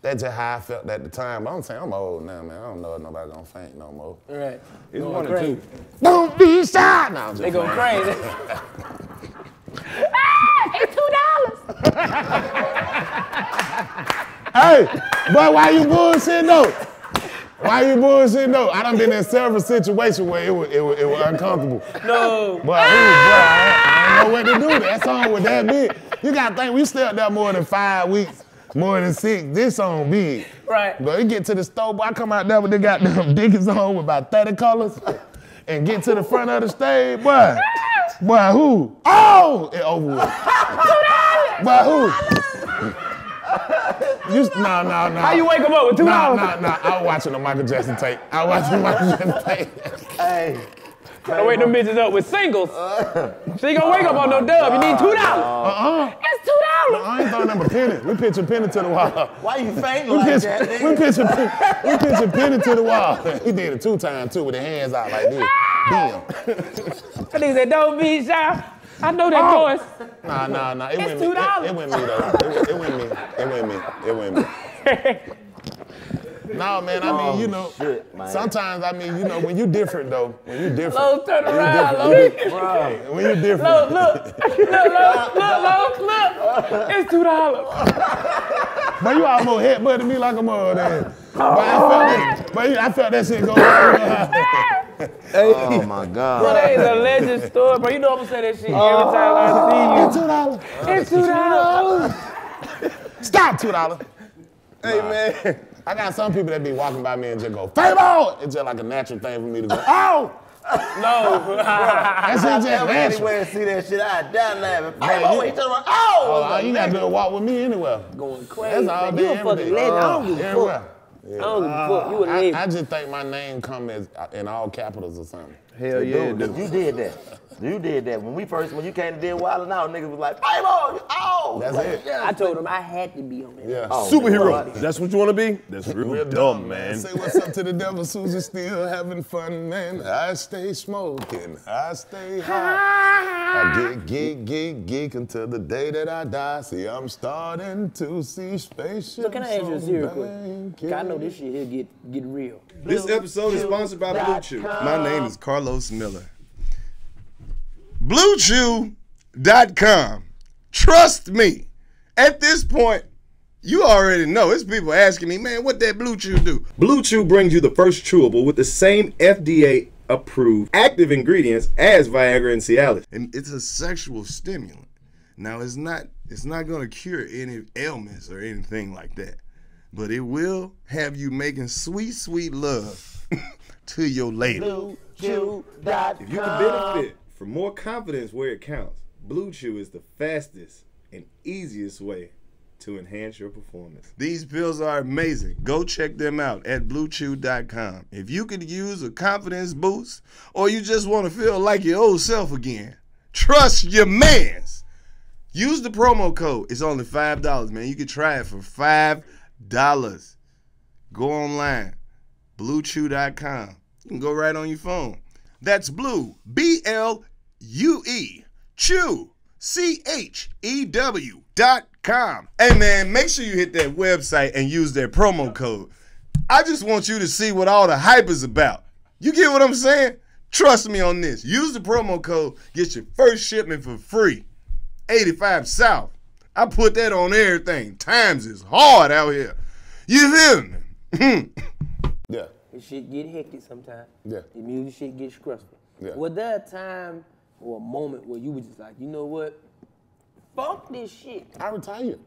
That's just how I felt at the time. But I'm saying, I'm old now, man. I don't know if nobody gonna faint no more. Right. It's Going one or crazy. two. Don't be shy. No, I'm just They go playing. crazy. ah, it's two dollars. Hey, boy, why you bullshitting though? Why you bullshitting though? I done been in several situations where it was, it was, it was uncomfortable. No. Ooh, boy, I, I don't know what to do. That song was that big. You gotta think we stayed there more than five weeks, more than six. This song big. Right. But it get to the store, boy, I come out there with the goddamn Dickies on with about 30 colors and get to the front of the stage, boy. Boy, who? Oh, it over with. Boy, who? You, no, no, no. How you wake them up with two No, dollars? no, no. I was watching the Michael Jackson tape. I was watching the Michael Jackson tape. Hey. I wake them bitches up with singles. She you gonna wake up on no dub. You need two dollars. Uh-uh. It's two dollars. I ain't throwing them a penny. We pitch a penny to the wall. Why you fainting We like pitch, that, we nigga? pitch a penny, we pitch a penny to the wall. He did it two times too with the hands out like this. Damn. That nigga said, don't be shy. I know that Oh. voice. Nah, nah, nah. It It's went me. It, $2. it went me though. It, it went me. It went me. It went me. No, man. I mean, you know, oh, shit, sometimes I mean, you know, when you're different though, when you different, Low, turn when you around, different, Low. you di- when you're different. Look, look, look, look, look, look, look. It's two dollars. But you almost headbutted me like a mother. Oh, but I felt that, but I felt that shit go. You know how, Oh my Bro, God. that is a legend story, bro. You know I'm gonna say that shit every oh. time I see you. Two dollars. It's two dollars. Stop, two dollars. Hey man, I got some people that be walking by me and just go, Fabo! It's just like a natural thing for me to go, oh! No. That's just natural. Anywhere and see that shit, I die laughing. Man, oh! oh, you- wait, turn around. Oh, Oh, all you gotta do is walk with me anywhere. Going crazy. That's all man. day, You a every fucking day. legend. I don't oh, give a Everywhere. fuck. I don't give a ah, fuck. You a I, legend. I just think my name come as uh, in all capitals or something. Hell yeah, Dude, dude. you did that. You did that. When we first, when you came to Dead Wild 'N Out, niggas was like, Fabo! Oh! That's Like, it. Yeah. I told him I had to be on there. Yeah. Oh, Superhero. That's what you want to be? That's real, Real dumb, man. Say what's up to the devil, Susan. Still having fun, man. I stay smoking. I stay high. I get geek, geek, geek until the day that I die. See, I'm starting to see spaceships. So can I ask you a on serious question? 'Cause I know this shit here get get real. This episode is sponsored by Blue Chew. My name is Karlous Miller. BlueChew.com. Trust me. At this point, you already know. It's people asking me, man, what that Blue Chew do? Blue Chew brings you the first chewable with the same FDA approved active ingredients as Viagra and Cialis. And it's a sexual stimulant. Now it's not it's not gonna cure any ailments or anything like that. But it will have you making sweet, sweet love to your lady. BlueChew.com. If you can benefit from more confidence where it counts, Blue Chew is the fastest and easiest way to enhance your performance. These pills are amazing. Go check them out at bluechew.com. If you could use a confidence boost or you just want to feel like your old self again, trust your mans. Use the promo code. It's only $5, man. You can try it for $5. Go online, bluechew.com. You can go right on your phone. That's blue, B L U E, chew, C H E W dot com. Hey man, make sure you hit that website and use their promo code. I just want you to see what all the hype is about. You get what I'm saying? Trust me on this. Use the promo code, get your first shipment for free. 85 South. I put that on everything. Times is hard out here. You feel me? Yeah. This shit get hectic sometimes. Yeah. The music shit get stressful. Yeah. Was there a time or a moment where you were just like, you know what? Fuck this shit. I retired.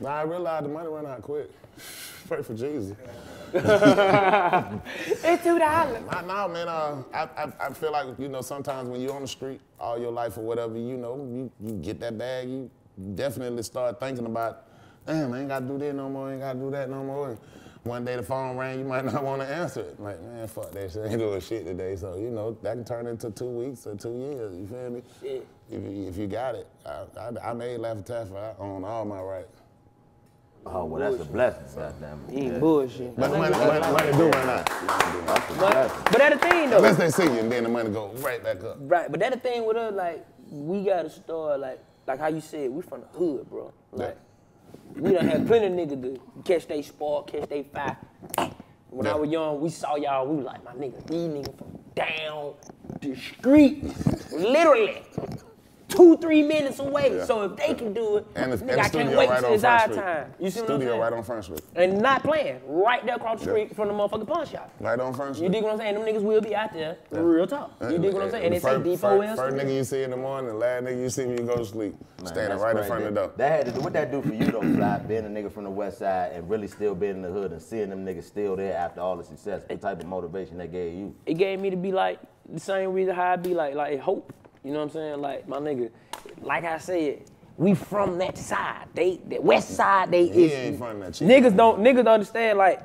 Now I realized the money run out quick. Pray for Jesus. It's two dollars. I know, man. Uh, I, I, I feel like you know sometimes when you're on the street all your life or whatever, you know, you, you get that bag, you definitely start thinking about, damn, I ain't got to do this no more, I ain't got to do that no more. And one day the phone rang, you might not want to answer it. Like, man, fuck that shit, I ain't doing shit today. So you know that can turn into two weeks or two years. You feel me? Shit. If you, if you got it, I, I, I made Laffy Taffy. I own all my rights. Oh, well, that's a blessing, goddamn. He ain't bullshit. But the money, money, money do run out. That's a But, blessing. but that's the thing though. Unless they see you and then the money go right back up. Right, but that the thing with us, like, we gotta start like like how you said, we from the hood, bro. Like we done had plenty of niggas to catch they spark, catch they fire. When I was young, we saw y'all, we was like, my nigga, these niggas from down the street. Literally. Two, three minutes away. So if they can do it, And the, nigga, and the I can't studio wait right till on it's our time. You see what I'm Studio saying? right on Front Street. And not playing. Right there across the street from the motherfucking pawn shop. Right on Front Street. You dig what I'm saying? Them niggas will be out there. Real talk. You dig what I'm saying? And the they say first, D4 first, L. first nigga you see in the morning, the last nigga you see when you go to sleep, Man, standing that's right in front of the door. That had to do what that do for you though, Fly, being a nigga from the west side and really still being in the hood and seeing them niggas still there after all the success. What type of motivation that gave you? it gave me to be like the same reason how I be like like hope. You know what I'm saying? Like my nigga, like I said, we from that side. They the west side. They He is ain't from that shit. niggas don't niggas don't understand like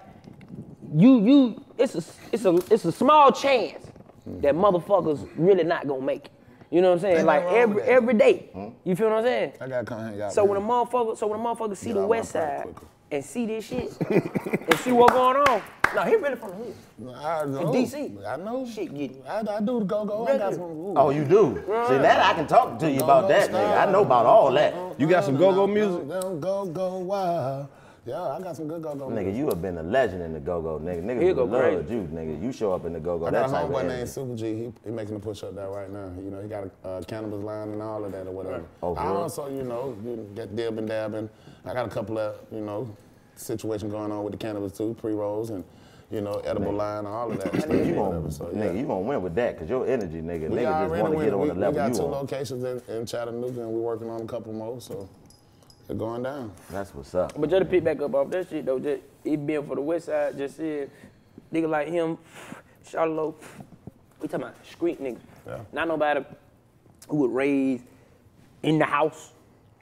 you you it's a it's a it's a small chance that motherfuckers really not gonna make it. You know what I'm saying? Ain't Like every every day. You feel what I'm saying? I gotta come hang out. So when a motherfucker, so when a motherfucker see Get the west side quicker. And see this shit and see what's going on, no, he really from the hood. I know. DC. I know. Shit getting- I, I do the go go. I got some. ooh. Oh, you do? See, that I can talk to you about that, nigga. I know about all that. You got some go-go music? Go go go wild. Yeah, I got some good go go. Nigga, you have been a legend in the go-go, nigga. Nigga, He'll go would love crazy. you, nigga. You show up in the go-go, I that got a homeboy named Super G. He, he making a push up there right now. You know, he got a uh, cannabis line and all of that or whatever. Oh, I real? also, you know, you get dibbing dabbing. I got a couple of, you know, situation going on with the cannabis too, pre rolls and. you know, edible line, and all of that. stuff, Nigga, you gonna, whatever, so, yeah. nigga, you gonna win with that, cause your energy, nigga. We Nigga just already wanna went- get on we, the we level got you two on. locations in, in Chattanooga, and we're working on a couple more, so they're going down. That's what's up. But just to pick back up off that shit though, just it being for the West Side, just said, nigga like him, Charlotte, we talking about street nigga. Yeah. Not nobody who was raised in the house.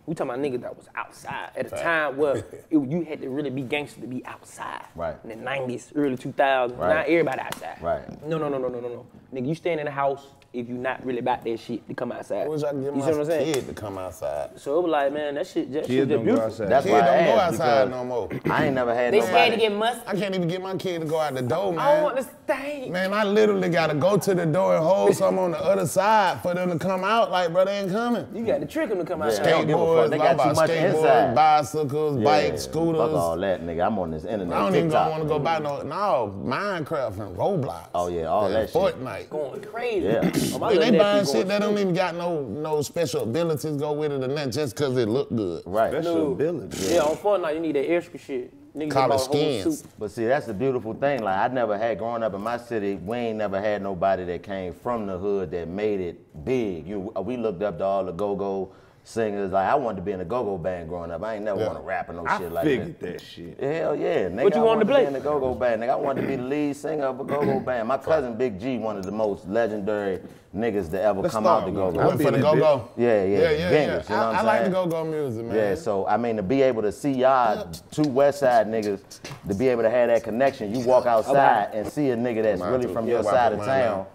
We talking about niggas that was outside at a time where it, you had to really be gangster to be outside. Right. In the 90s, early 2000s. Right. Not everybody outside. Right. No, no, no, no, no, no, no. Nigga, you stand in the house if you're not really about that shit to come outside. I wish I could get you see what my I'm saying? kid to come outside. So it was like, man, that shit just, Kids shit just don't go beautiful. outside. That's Kid why I don't go outside no more. I ain't never had They nobody. scared to get musty. I can't even get my kid to go out the door, man. I don't want to stay. Man, I literally gotta go to the door and hold some on the other side for them to come out. Like, bro, they ain't coming. You got to trick them to come Yeah. outside. They don't give a fuck. Skateboards, They I'm got too much skateboards, inside. bicycles, Yeah, bikes, scooters. Fuck all that, nigga. I'm on this internet. I don't even want to go buy no, no, Minecraft and Roblox. Oh, yeah, all and that shit. Fortnite. Going crazy. Yeah. Oh, my They, little they nephew buying shit that don't even got no no special abilities go with it or nothing just because it look good. Right. Special ability. Yeah, on Fortnite, you need that extra shit. Niggas College bought a skins. But see, that's the beautiful thing. Like I never had growing up in my city, we ain't never had nobody that came from the hood that made it big. You, we looked up to all the go-go singers. Like I wanted to be in a go-go band growing up. I ain't never Yeah. want to rap or no I shit like figured that. that shit. Hell yeah, nigga. What you I wanted to be play? in the go-go band. Nigga, I wanted to be the lead singer of a go-go band. My cousin Big G, one of the most legendary niggas to ever Let's come start, out the go-go. I'll Went be for the go go. Yeah, yeah, yeah, yeah. bangers, you know I, what I I'm like the go go music, man. Yeah, so I mean to be able to see y'all two West Side niggas, to be able to have that connection, you walk outside and see a nigga that's really from your side of town,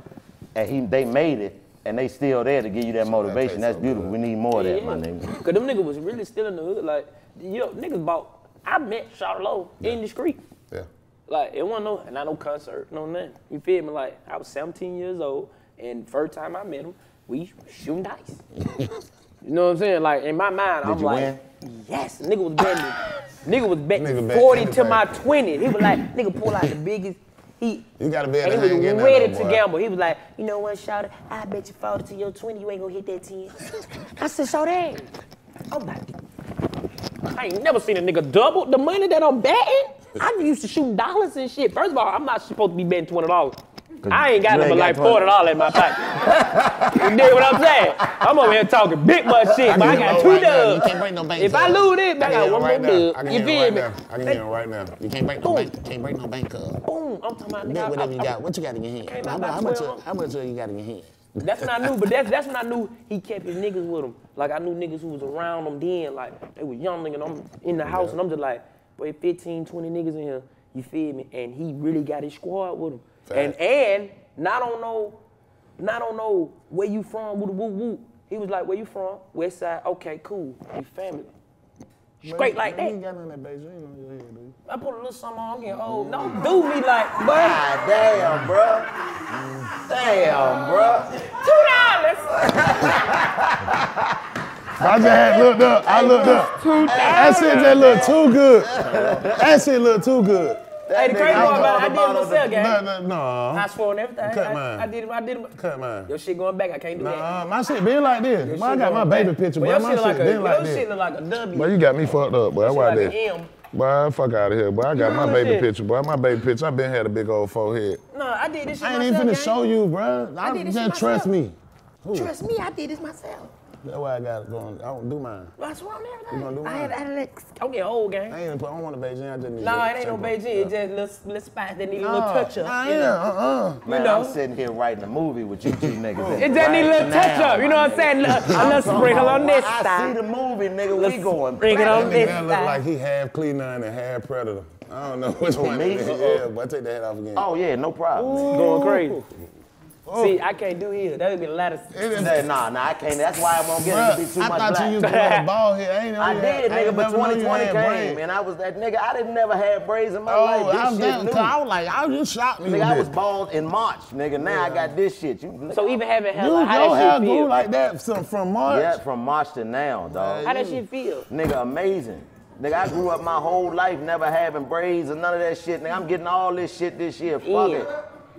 and he they made it, and they still there to give you that motivation. That's beautiful. We need more of that, my nigga. Cause them niggas was really still in the hood. Like, yo, niggas bought. I met Charlotte in the street. yeah. Like, it wasn't no, not no concert, no nothing. You feel me? Like, I was 17 years old, and first time I met him, we shooting dice. you know what I'm saying? Like, in my mind, I'm like, win? yes, nigga was betting. nigga was betting Nigga bet 40 to anything. my 20. He was like, nigga pull out the biggest. He, You gotta be able to he was hang in there, ready to gamble. He was like, you know what, shout I bet you 40 to your 20, you ain't gonna hit that 10. I said, shout that. I'm like, I ain't never seen a nigga double the money that I'm betting. I used to shoot dollars and shit. First of all, I'm not supposed to be betting twenty dollars. I ain't got you nothing but like got 20. forty dollars in my pocket. you dig what I'm saying? I'm over here talking big much shit, but I got two right now, You dubs. can't break no bank. If I lose it, I I got one get more right now. dub. I can You get feel right me? now. I can get it right now. You can't break no Boom. bank. Can't break no bank card. Boom! I'm talking about Bet nigga. whatever you I- I- got. What you got in your hand? Came How, out much- by how much? 12. Uh, you got in your hand? That's when I knew, but that's that's when I knew he kept his niggas with him. Like I knew niggas who was around him then, like they was young niggas, and I'm in the house, and I'm just like, boy, 15, 20 niggas in here, you feel me? And he really got his squad with him. And Fact. and not on no, not on no where you from, woo woo woo. He was like, where you from? West side. Okay, cool. We family. Straight like You that. ain't got none of that Beijing on your head, do you? I put a little something on, I'm getting old. Don't do me like, boy. God damn, bro. Damn, bro. Two dollars. I just had looked up. I looked up. That shit just look too good. That shit look too good. Hey, the crazy part about it, I did it myself, gang. No, no, no. I swore and everything. Cut I, mine. I did it. I did it. Cut mine. Your shit going back. I can't do that. Nah, my shit been like this. Your Boy, got my baby back. picture, But boy. your My shit shit like a, like your shit look like a W. Boy, you got me fucked up, boy. That's why like that. an M. Boy, fuck out of here, boy. I got my know baby shit. picture, boy. My baby picture. I been had a big old forehead. No, I did this shit I ain't myself. even finna gang. show you, bro. I, did this just shit trust myself. me. Trust me, I did this myself. That's why I got it going. I don't do mine. I swear on everything. You gonna do I had, mine? I had like, I'm getting old, gang. I ain't. even. I don't want a Beijing. I just need. No, a it ain't no simple- Beijing. It's just little, little spots that need a little touch up. Nah, you yeah, know? uh-uh. Man, know. I'm sitting here writing a movie with you two niggas. It just need a little touch up. You know what I'm saying? A nigga. little- a little sprinkle on this I see the movie, nigga. We going. sprinkle on this nigga that look like he half Cleveland and half Predator. I don't know which oh, one. me? Yeah, but take that hat off again. Oh yeah, no problem. Going crazy. Oh. See, I can't do here. That would be a lot of. It is- nah, nah, I can't. That's why I won't get it to be Bruh, too I much thought black. you used to wear a ball here. I ain't know I did, had- I nigga, ain't but never know you 2020 had came, braids. and I was that nigga. I didn't never have braids in my Oh, life. This I'm shit down. new. I was like, I just shocked me. Nigga, I was bald in March, nigga. Now I got this shit. You, So even having hair, Dude, like, how your hair that grew feel? like that from, from March. yeah, from March to now, dog. How that she feel? Nigga, amazing. Nigga, I grew up my whole life never having braids or none of that shit. Nigga, I'm getting all this shit this year. Fuck Yeah. it.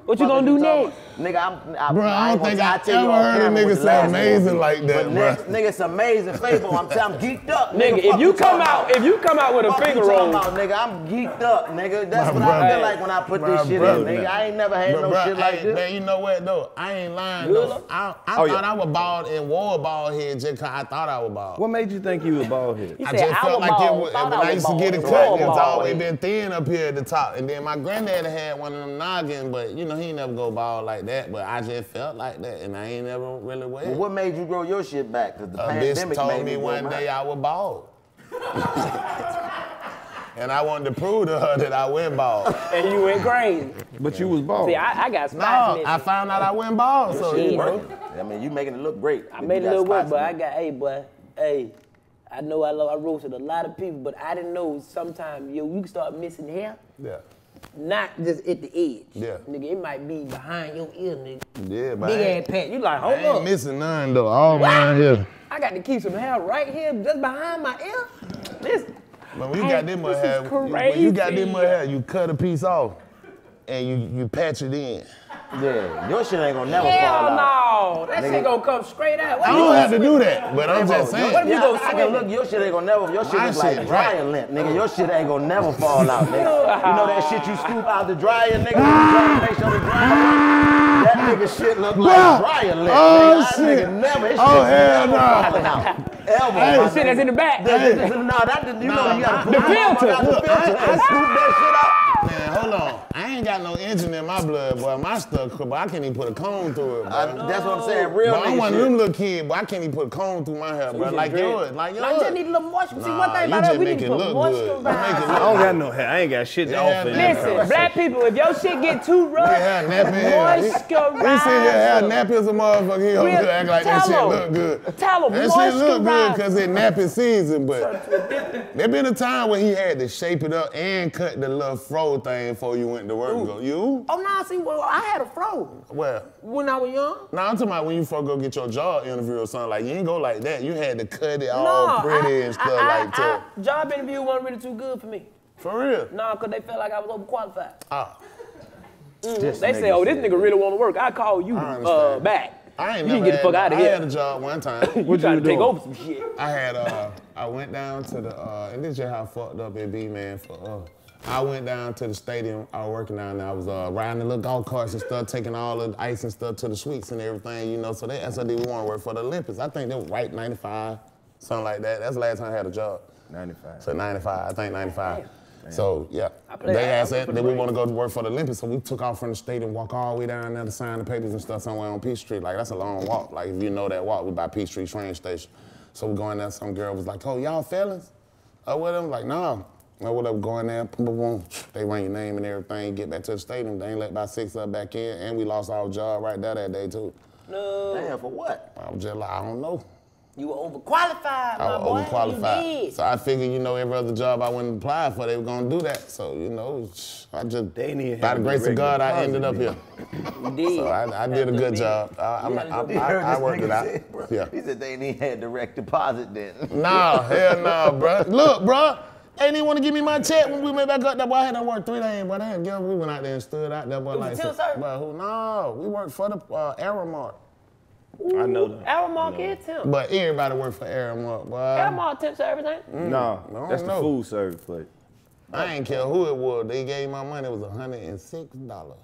What you gonna do talking next? Nigga, I'm. I, Bro, I ain't don't think I I'll tell you ever off heard a camera nigga what the say amazing like that, But next, nigga, it's amazing Fabo. I'm I'm geeked up. Nigga, fuck if you come out, about? if you come out with a Fuck you finger roll, about, nigga? I'm geeked up, nigga. That's My what I brother. feel like when I put this shit brother. in, nigga. I ain't never had But no bruh, shit like this. Man, you know what though? I ain't lying Good. though. I, I Oh, thought yeah. I was bald and wore a bald head just cause I thought I was bald. What made you think you was bald head? I just I felt like it was, thought when I used to get it cut, it's always been thin up here at the top. And then my granddad had one of them noggin, but you know, he ain't never go bald like that. But I just felt like that, and I ain't never really wear Well, what made you grow your shit back? Cause the A pandemic bitch told made me grow one day I was bald. and I wanted to prove to her that I went bald. and you went crazy. But you was bald. See, I, I got No, spots I found out I went bald. So shit, you know. bro. I mean, you making it look great. I made you a got little work, but I got, hey, boy, hey, I know I love, I roasted a lot of people, but I didn't know sometimes, yo, you can start missing hair, Yeah. Not just at the edge. Yeah. Nigga, it might be behind your ear, nigga. Yeah, but I Big ain't, ass pat. You like, I hold ain't up. missing none though. All mine here. I got to keep some hair right here, just behind my ear. Listen. But when you got this much this hair, when you got this much hair, you cut a piece off and you you patch it in. Yeah, your shit ain't gonna never fall Hell out. no. That shit gonna come straight out. What I you don't have to do that, but I'm just saying. What if you yeah, go I can swimming? look, your shit ain't gonna never, your shit My is like shit dryer right. lint, nigga. Your shit ain't gonna never fall out, nigga. You know that shit you scoop out the dryer, nigga? You make ah! sure the dryer That nigga shit look like Bruh. dryer lint, Oh, nigga. That shit. nigga never, his Oh, shit hell never no. falling out. Ever. Hey. The shit that's in the back. No, that you know you gotta The put oh filter. The Look, filter. I- I- scoop that shit out. Man, hold on. I ain't got no engine in my blood, boy. My stuff, but I can't even put a comb through it, I- bro. That's what I'm saying. Real But I'm nigga one of them little kids, but I can't even put a comb through my hair, bro. Like dread. yours, like yours. No, you just need a little moisture. See, one thing about just us, we need to put look moisture good. You make it I don't got no hair. I ain't got shit to Yeah, offer. in Listen, black people, if your shit get too rough, Yeah, nappy hair. He- moisturize. He sit here hair nappy as a motherfucker. He over Real- here act like that shit look good. Tell him, That shit look good because it nappy season, but there been a time when he had to shape it up and cut the little fro thing before you went to work. Go, you? Oh, no, see, well, I had a fro Well, when I was young. now I'm talking about when you first go get your job interview or something. Like you ain't go like that. You had to cut it all pretty and stuff I, like that. I, job interview wasn't really too good for me. For real? Nah, because they felt like I was overqualified. Ah, This They say, oh, this nigga really want to work. I call you I uh, back. I ain't you never can get the had, fuck out of I here. had a job one time. you trying you to take over some shit. I had uh I went down to the uh and this is how fucked up it be, man, for uh I went down to the stadium. I was working down there. I was uh, riding the little golf carts and stuff, taking all the ice and stuff to the suites and everything, you know. So they SOD we want to work for the Olympics. I think they was right 95, something like that. That's the last time I had a job. 95. So 95, I think 95. So yeah, played- they asked worked that, for that we want to go to work for the Olympics. So we took off from the stadium, walk all the way down there to sign the papers and stuff somewhere on Peach Street. Like that's a long walk. Like if you know that walk, we by Peach Street train station. So we going there. Some girl was like, "Oh, y'all fellas?" Oh, what? I'm like, "No." Oh, what up? Going there, boom, boom, boom. They run your name and everything. Get back to the stadium. They ain't let by six up back in, and we lost our job right there that day too. No, Damn, for what? I was just like, I don't know. you were overqualified, I my boy. overqualified. You did. So I figured, you know, every other job I went and applied for, they were gonna do that. So, you know, I just, They didn't by the grace of God, I ended up here. You did. So I, I did a good job. I, I, You I, I, I worked it out. say. Yeah. He said they ain't even had direct deposit then. Nah, hell no, bro. Look, bro. Ain't even want to give me my check when we went back up there. Boy, I had to work three days, but I had give. We went out there and stood out there, boy. was Like, a temp service? but who? No, we worked for the uh, Aramark. I know that. Aramark is temp. But everybody worked for Aramark, boy. Aramark temp service, ain't? No, I don't that's the food service place. I ain't care who it was. They gave my money. It was $106.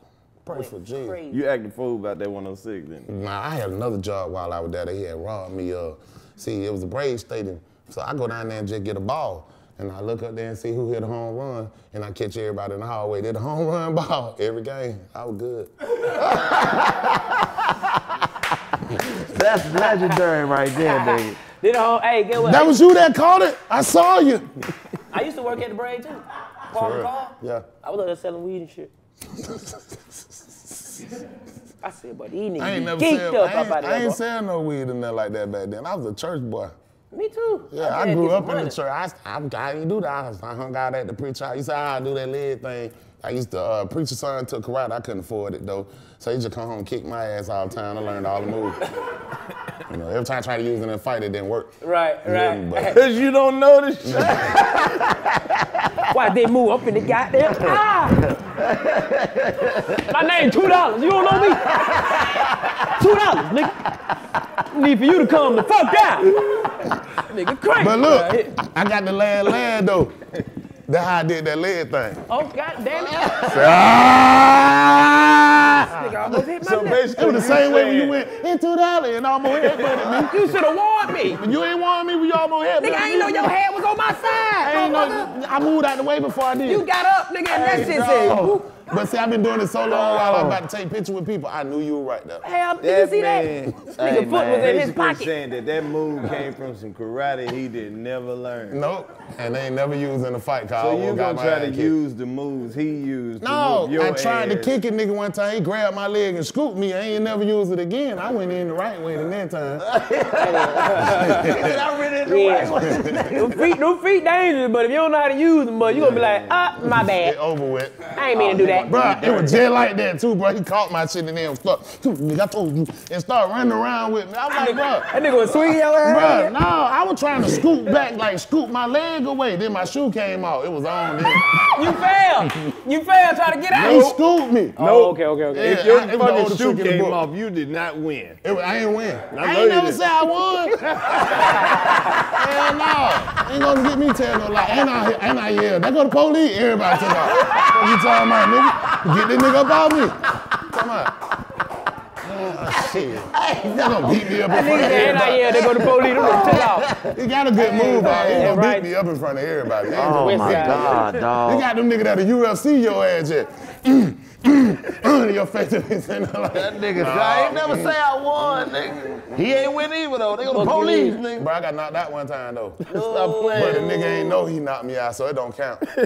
Pray for Jesus. Crazy. You acting fool about that 106 then. Nah, I had another job while I was there. They had robbed me. Uh, see, it was a Braves stadium. So I go down there and just get a ball. And I look up there and see who hit a home run. And I catch everybody in the hallway. Did a home run ball every game. I was good. That's legendary right there, nigga. Did a whole, hey, get what? That was you that caught it? I saw you. I used to work at the Braid too. Paul real? McCall. Yeah. I was out there selling weed and shit. I said, but these niggas I ain't be never geeked sell, up I up ain't, out I there, ain't bro. sell no weed in there like that back then. I was a church boy. Me too. Yeah, I, just grew up in the church. I, I, I didn't do that. I, I hung out at the preacher. You how I do that leg thing. I used to, uh, preacher son took karate. I couldn't afford it though. So he just come home and kick my ass all the time. I learned all the moves. you know, every time I tried to use it in a fight, it didn't work. Right, right. Cause you don't know this shit. Why they move up in the goddamn ah? My name two dollars. You don't know me? Two dollars, nigga. Need for you to come the fuck down. Nigga crazy. But look, I got the land land though. That's how I did that leg thing. Oh god damn it. Ah! Nigga almost hit my So neck. basically, It was the same way when you went into dolly and almost headbutted me. You should have warned me. You ain't warned me when you almost headbutted Nigga, I ain't know your head was on my side. I ain't know. I moved out the way before I did. You got up, nigga, and that shit said. But see, I've been doing it so long while I'm about to take pictures with people. I knew you were right there. Hell, did you That see that? man, Nigga foot was in his basically pocket. saying that that move came from some karate he did never learn. Nope. And they ain't never used in a fight. Cause I So you almost gonna try to kicked. use the moves he used to No, whoop your I tried to kick it, nigga, one time. He grabbed my leg and scooped me. I ain't never used it again. I went in the right way the next time. I read it the Yeah. right way. Them feet, them feet dangerous, but if you don't know how to use them, but you gonna be like, ah, my It bad. over with. I ain't mean to do that. Bruh, it was just like that too, bro. He caught my shit and then stuck, nigga, I told you, and started running around with me. I'm like, bro, That nigga was swinging your Bruh, ass. no, I was trying to scoop back, like scoop my leg away. Then my shoe came out. It was on then. You failed. You failed trying to get out. He scooped me. Oh, okay, okay, okay. Yeah, If your I- it was the fucking oldest shoe trick in the came book. off, you did not win. It I ain't win. I, know ain't you never didn't. say I won. Hell no. Ain't gonna get me tell no lie. Ain't I, ain't I yeah. They go to police. Everybody took off. What you talking about, nigga? Get this nigga up off me. Come on. Oh, shit. They gonna beat me up in front of said, and I, everybody. yeah, they go to police, them niggas took off. He got a good move out. He gonna beat me up in front of everybody. He Oh my side. God, They dog. got them niggas that the UFC your ass yet. Your face is in there like, That nigga, I ain't never say I won, nigga. He ain't win either though. They go to Fuck you police, nigga. Bro, I got knocked out one time though. Stop playing. But the nigga ain't know he knocked me out, so it don't count. You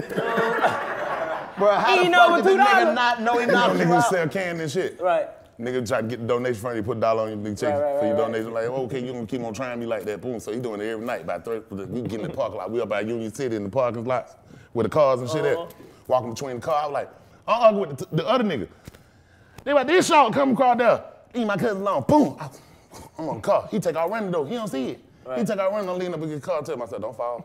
Bro, how He the know fuck but did the $2. nigga not know he know knocked you niggas out? sell candy and shit. Right. Nigga try to get the donation from you, put a dollar on your big check Right, right, for your right, right. donation. Like, okay, you gonna keep on trying me like that, boom. So he doing it every night. By three, we get in the parking lot. We up at Union City in the parking lots with the cars and shit Uh-huh. at. Walking between the car, I was like, I argue with the, the other nigga. They like, this shot come across there. Leave my cousin long, Boom. I, I'm on the car. He take out running though. He don't see it. He take out running. I lean up against the car. Tell myself, don't fall.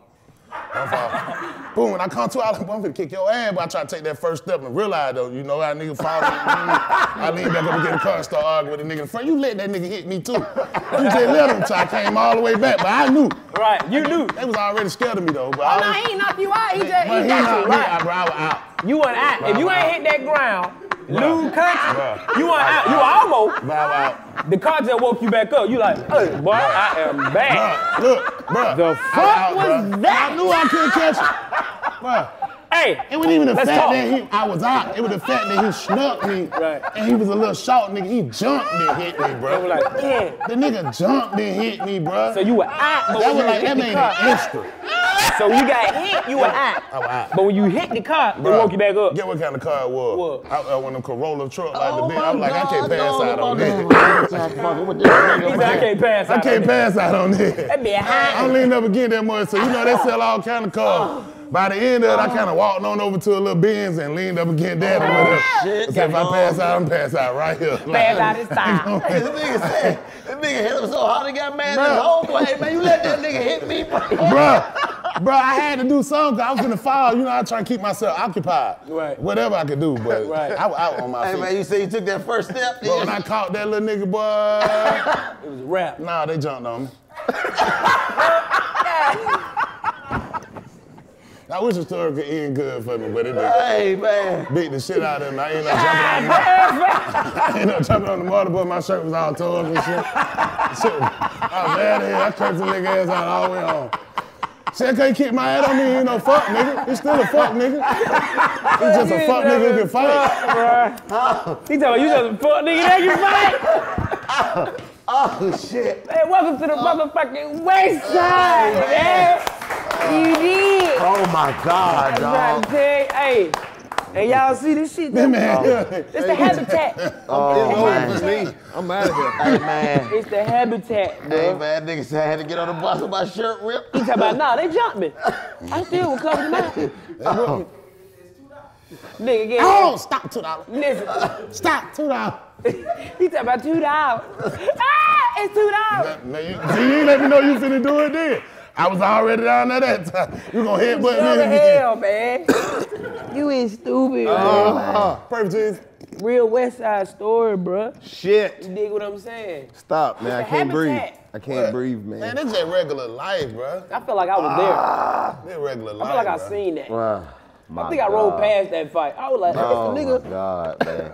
Don't fall. Boom. When I come to, I like, I'm finna kick your ass. But I try to take that first step and realize though, you know how nigga fall. I lean back up against the car and start arguing with the nigga in front. You let that nigga hit me too. You just let him. So I came all the way back. But I knew. Right. You knew. They was already scared of me though. But Oh, I no, he ain't knock you out. He just, but he he got knocked you. me Right. out, bro. I was out. You went out. If you ain't hit that ground, lose country, Bruh. you went out. You almost. Bro, I was out. The car just woke you back up. You like, hey, boy, I am back. Bruh, look, bruh. The I fuck out, was bruh. that? I knew I couldn't catch it. Bruh. Hey, It wasn't even the fact talk. that he, I was out. It was the fact that he snuck me. Right. And he was a little short nigga. He jumped and hit me, they bro. were like, yeah. the nigga jumped and hit me, bro. So you were out, but that was like, that made car, it extra. So you got hit, you were out. I was out. But when you hit the car, it woke you back up. Get what kind of car it was. What? I, uh, one of them Corolla truck like Oh the big. I was like, I can't pass out on this. Fucking with this nigga, He said, I can't pass out I out. can't pass out on this. That be high. I don't lean up again that much, so you know they sell all kind of cars. Oh. By the end of it, I oh. kind of walked on over to a little Benz and leaned up against oh, that or whatever. shit. So if I pass out, I'm pass out right here. Pass out his time. This nigga said, this nigga hit him so hard he got mad at his Bruh. homeboy. Hey, man, you let that nigga hit me, bro. Bruh, bruh, I had to do something 'cause I was gonna fall. You know, I try to keep myself occupied. Right. Whatever I could do, but Right. I was out on my feet. Hey, man, you say you took that first step? But when I caught that little nigga, boy, It was a rap. nah, they jumped on me. I wish the story could end good for me, but it didn't. Hey, man. Beat the shit out of him. I ended up jumping on the I ended up jumping on the motorboat. My shirt was all torn and shit. shit I was mad at him. I cursed the nigga ass out all the way home. Shit, can't kick my ass on me. you know, fuck nigga. He's still a fuck nigga. He's just a fuck nigga who can fight. He talking about you just a fuck nigga that you fight. Oh, shit. Hey, welcome to the oh. motherfucking waist side, man. You did. Oh, my God, I'm trying to dog. hey. And y'all see this shit? That though? man, oh. It's the habitat. Oh, man. me. I'm out of here. Hey, man. It's the habitat, Hey, man, nigga said I had to get on the bus with my shirt ripped. He talking about, nah, they jumped me. I still was covering mouth. Nigga, get oh, stop two dollars. Listen, Stop two dollars. he talking about two dollars. Ah, it's two dollars. Now you, see, you let me know you finna do it then. I was already down there that time. You gonna hit but Dumb me as again. hell, man. you is stupid, Uh-huh. Perfect cheese. Real West Side story, bruh. Shit. You dig what I'm saying? Stop, man. I It's a can't breathe. I can't breathe, man. Man, it's just regular life, bro. I feel like I was there. It's regular life. I feel like I bro. seen that. Wow. I think I rolled past that fight. I was like, Oh this my nigga, God, man.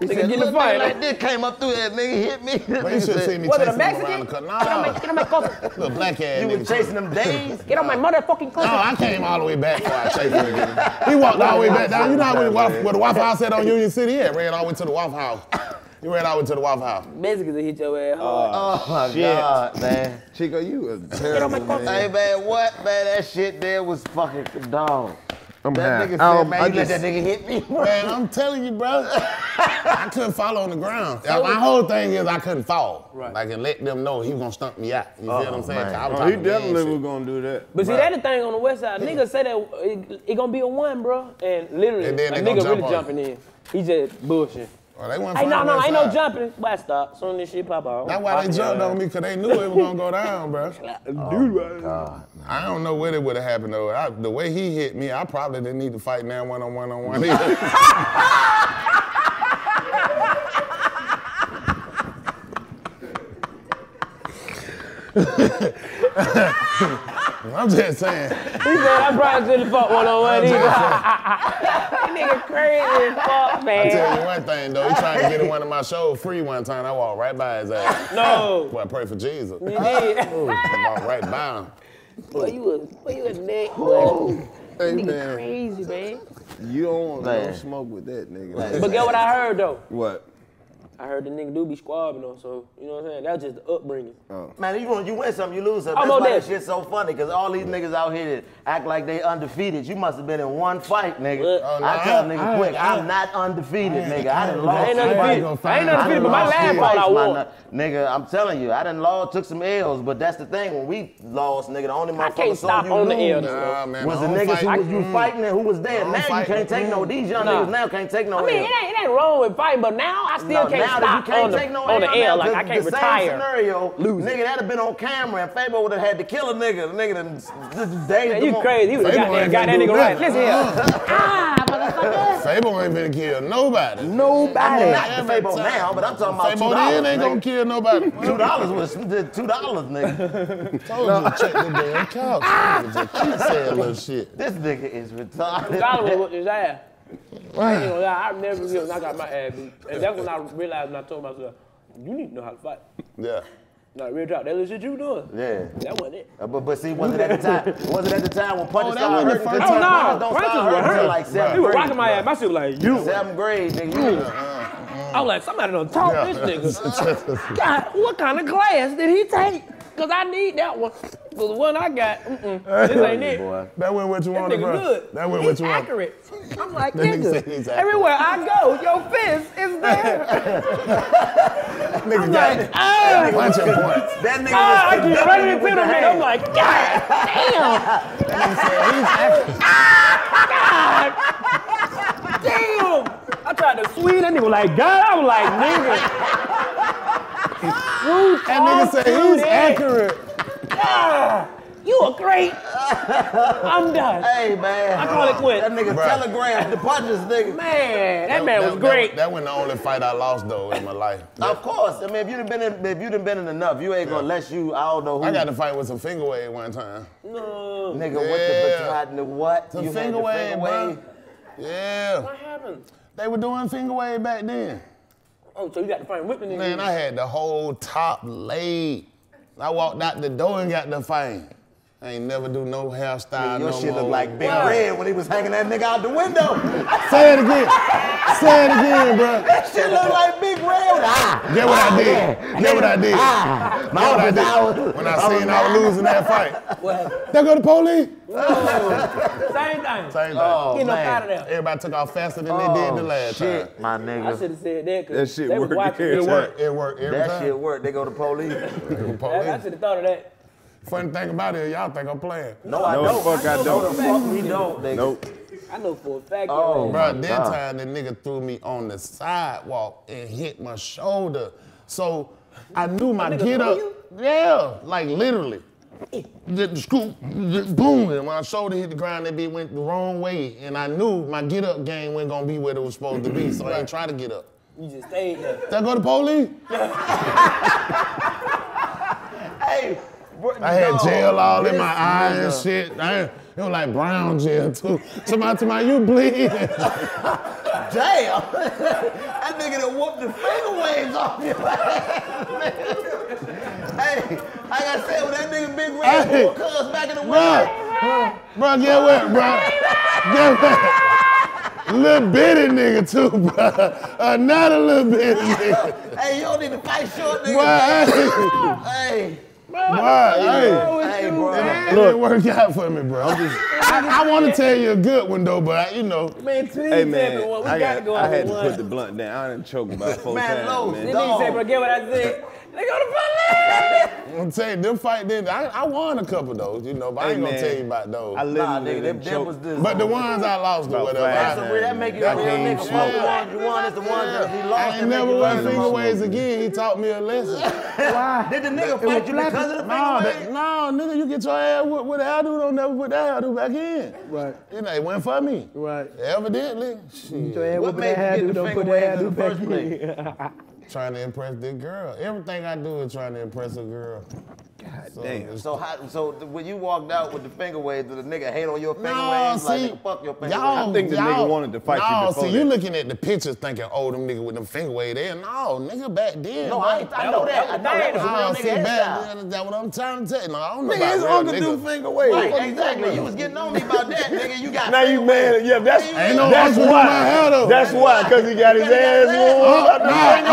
nigga get in the fight. like this came up through that nigga hit me. But you should have seen me Was chasing him around Mexican? the cut. Get on my, get on my closet. little black ass You nigga. was chasing them days. Get on my motherfucking No. I came all the way back before I chased him again. He walked all the way back down. You know how where the Waffle, where the Waffle House at on Union City? Yeah, ran all the way to the Waffle House. He ran all the way to the Waffle House. Basically, will hit your ass hard. Oh my oh, God, man. Chico, you a on my terrible closet. Hey man. man, what man? That shit there was fucking dog. I'm That happy. nigga said, Um, man, I you let that nigga hit me. Man, I'm telling you, bro. I couldn't fall on the ground. my whole thing is I couldn't fall. Right. Like and let them know he was gonna stump me out. You feel what I'm saying? I was Oh, he definitely was gonna do that. But see, that the thing on the west side. Niggas say that it, it gonna be a one, bro. And literally, And then a nigga jump really jumping in. He just bullshing. Well, they wasn't Hey, no, fine no, with ain't that no side. jumping. Why stop? Soon as this shit pop out. That's why they jumped on me, because they knew it was gonna go down, bro. Oh, I don't know what it would have happened though. I, the way he hit me, I probably didn't need to fight now one on one on one either. I'm just saying. He said, I probably shouldn't fuck one on one I'm either. just That nigga crazy as fuck, man. I tell you one thing though, he tried to get in one of my shows free one time. I walked right by his ass. No. Boy, I pray for Jesus. You did. Ooh, I walked right by him. Boy, you a, boy, you a neck, boy. Hey, Nigga man. crazy, man. You don't want no smoke with that nigga. But get what I heard, though. What? I heard the nigga do be squabbing though, so you know what I'm saying? That was just the upbringing. Oh. Man, you win, you win something, you lose something. That's why that. that shit's so funny, because all these niggas out here that act like they undefeated, you must have been in one fight, nigga. Oh, no, I tell a I- nigga I- quick, I- I'm not undefeated, nigga. I done I lost ain't some undefeated. I ain't undefeated, but my last fight I my won. Nigga, I'm telling you, I done lost, took some L's, but that's the thing. When we lost, nigga, the only I motherfucker can't saw you on the lose L, though. Nah, man, was the I don't niggas who was you mm. fighting and who was there. don't Now you can't take no, mm. these young niggas now can't take no I mean, it ain't, wrong with fighting, but now I still can't now stop that you can't on the, take no on the L, L. Like I 'cause can't the retire. Same scenario, Lose nigga, that'd have been on camera, and Fabo would have had to kill a nigga. The nigga done just days. You crazy. He would got that, got that gonna nigga right. Listen here. ah, motherfucker. Fabo ain't finna kill nobody. I Nobody. mean, not the Fabo now, but I'm talking about two Fabo then ain't gonna kill nobody. Two dollars was two dollars, nigga. Told you to check the damn couch. Nigga Just keep saying little shit. This nigga is retarded. Dollar was his ass. I ain't gonna lie, I never knew when I got my ass beat. And that's when I realized when I told myself, you need to know how to fight. Yeah. Not real talk, that little shit you doing. Yeah. That wasn't it. Uh, But, but see, wasn't at the time. Wasn't at the time when punches Oh, that started wasn't hurting. the Punches first don't Oh, no, start punches were hurting until like He seventh was grade. rocking my ass. My shit was like, you. Seventh grade, nigga. You, I was like, somebody done taught this nigga. God, what kind of class did he take? Cause I need that one. Cause the one I got, mm-mm, this ain't it. boy. That went what you That wanted, nigga bro. good. That went He's what you wanted. accurate. I'm like, nigga nigga, everywhere I go, your fist is there. Nigga I'm got like, it. ah, Bunch of points. that nigga ah, I was keep conducting running you into with the the man. I'm like, God damn. Damn! I tried to sweet that nigga was like, God, I was like, nigga. You That nigga said he's accurate. Ah, you are great. I'm done. Hey man, I call it quits. That nigga Bruh. telegram the punches, nigga. Man, that man was great. That, that wasn't the only fight I lost though in my life. Of course. I mean, if you'd been in, if you'd been in enough, you ain't gonna let you. I don't know who. I got to fight with some finger wave one time. No. nigga what Yeah. the baton, the what? Some You had finger the wave, finger bro. wave. Yeah. What happened? They were doing finger wave back then. Oh, so you got the find whipping nigga. Man, I had the whole top laid. I walked out the door and got the fame. I ain't never do no hairstyle Your no shit more. look like Big Wow. Red when he was hanging that nigga out the window. Say it again. Say it again, bro. that shit look like Big Red. Ah, Get what I ah, did. yeah. Get what I did. Ah, Get what I was did. out. When I I was seen I was losing that fight. What? There go the police. Same thing. Same thing. Oh, Getting up man. out of there. Everybody took off faster than they did the last shit, time. my nigga. I should have said that That because shit they was worked watching It worked. It worked every That time. shit worked. They go to police. The I, I should have thought of that. Funny thing about it, y'all think I'm playing. No, I No, don't. fuck I No, don't. the fuck we don't, nigga. Nope. I know for a fact. Oh, your Bro, ass- my that God. time the nigga threw me on the sidewalk and hit my shoulder. So I knew my get up. you? Yeah, like literally. the, the scoop, the boom, and when my shoulder hit the ground, that bitch went the wrong way, and I knew my get up game wasn't gonna be where it was supposed to be, so I ain't try to get up. You just stayed there. Did I go to police? Hey, I had no, gel all in my eyes and shit. I, it was like brown gel too. Somebody to my, you bleeding. Damn. that nigga done whooped the finger waves off your ass. Hey, like I said, when that nigga Big Red Hey. Cuz back in the Bro, way. bro, get what, bro? Get what? Little bitty nigga too, bro. Another little bitty nigga. Hey, you don't need to fight short Boy, niggas. hey, Hey, boy, hey. hey, bro. It didn't work out for me, bro. I'm just, I, I want to tell you a good one though, but I, you know, Man, two Hey man, said, we I, gotta got, go I had to one. put the blunt down. I done choked about four Man, low. times, This man. nigga said, bro, get what I said. They go to police. I'm telling you, them fight did. I, I won a couple of those, you know, but I Hey, ain't gonna man. tell you about those. I Nah, nigga, them, them was this. but the ones I lost or whatever. I- That's a real, that make you a real nigga. smoke. Fuck the ones you won is the ones that he lost. I that ain't never you run finger waves again. He taught me a lesson. Why? Did the nigga fight you because of the no, finger that, no, nigga, you get your ass whooped with the hairdo, don't never put that hairdo back in. Right. You know, it went for me. Right. Evidently. Shit. What made you get the finger waves in the first place? Trying to impress this girl. Everything I do is trying to impress a girl. God so, damn. So how, so when you walked out with the finger wave, did the nigga hate on your finger No, waves? Like, see, nigga, fuck your finger y'all, waves. I think the nigga wanted to fight you no, before see, you that. looking at the pictures thinking, oh, them nigga with them finger wave there. No, nigga back then. No, bro. I, ain't- I know that. I know that was a Oh, real see, nigga back hairstyle. then, that's what I'm trying to tell you. No, I don't know Nigga, about his real uncle nigga. do finger waves. Right, exactly. You was getting on me about that, nigga. You got Now you finger mad? Yeah, that's Ain't no that's why. my hair. That's why, cause he got his ass ass whooped. No, Aunt,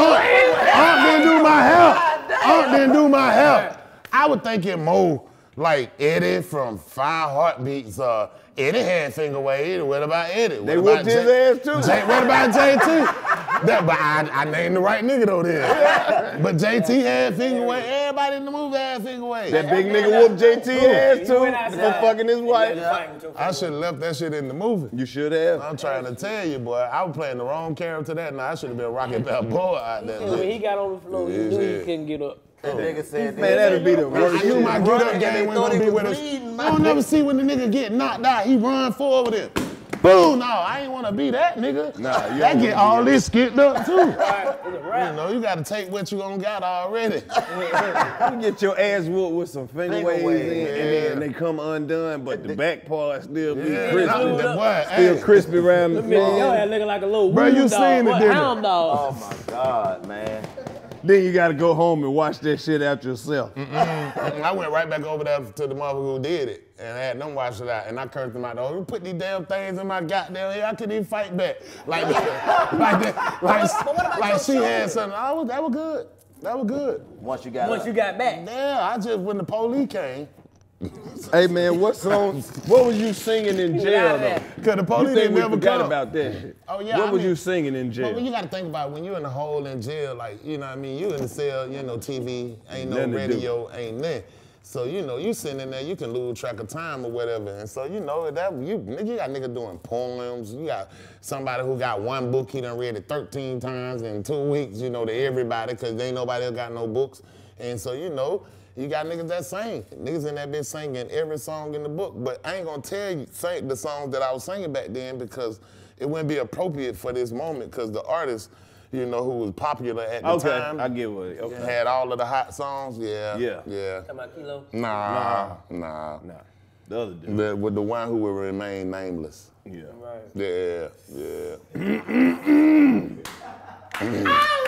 Aunt didn't do my hair. Aunt didn't do my hair. I would think it more like Eddie from Five Heartbeats. Uh, Eddie had finger wave. What about Eddie? They what about whooped his ass too. J- what about JT? that, but I, I named the right nigga though then. but JT had finger wave. Everybody in the movie had finger wave. That big nigga whooped JT ass You too for fucking his wife. Fighting I should have left that shit in the movie. You should have. I'm trying to tell you, boy. I was playing the wrong character that night. I should have been Rocky Balboa out there. When he got on the floor, he knew yeah. he couldn't get up. That oh. nigga said, Man, that'd be the I worst knew shit. my get Running up and game they wasn't thought gonna be with us. bleeding, I don't never see when the nigga get knocked out, he run forward with it. Boom! No, I ain't wanna be that nigga. Nah, you that get all this skipped up too. Right, you know, you gotta take what you gonna got already. You get your ass whooped with some finger, Finger waves waves, in, and then they come undone, but the back part still be Yeah, crispy. that- that boy, Still hey, crispy around the Man, your man. looking like a little Bro, you dog. seen it, What, didn't dog. Oh my God, man. Then you gotta go home and watch that shit out yourself. I went right back over there to the mother who did it and had them watch it out. And I cursed them out. Oh, you put these damn things in my goddamn head. I couldn't even fight back. Like, like, that, like, like she had something. Oh, that was good. That was good. Once you got Once up. you got back. Yeah, I just, when the police came, Hey man, what song? What was you singing in jail out though? because the You police think didn't we never forgot come. about that shit? Oh, yeah, What I was mean- you singing in jail? But when you got to think about it, when you're in the hole in jail, like, you know what I mean? You in the cell, you know, TV, ain't no Nothing radio, ain't nothing. So, you know, you sitting in there, you can lose track of time or whatever. And so, you know, that you, you got nigga doing poems. You got somebody who got one book, he done read it 13 times in two weeks, you know, to everybody, because ain't nobody else got no books. And so, you know, you got niggas that sing. Niggas in that bitch singing every song in the book. But I ain't gonna tell you sing the songs that I was singing back then because it wouldn't be appropriate for this moment because the artist, you know, who was popular at the Okay, time I get what. Okay. had all of the hot songs. Yeah. Yeah. Yeah. Talking about Kilo. Nah, nah. Nah, the other dude. The, with the one who will remain nameless. Yeah. Right. Yeah, yeah. Oh,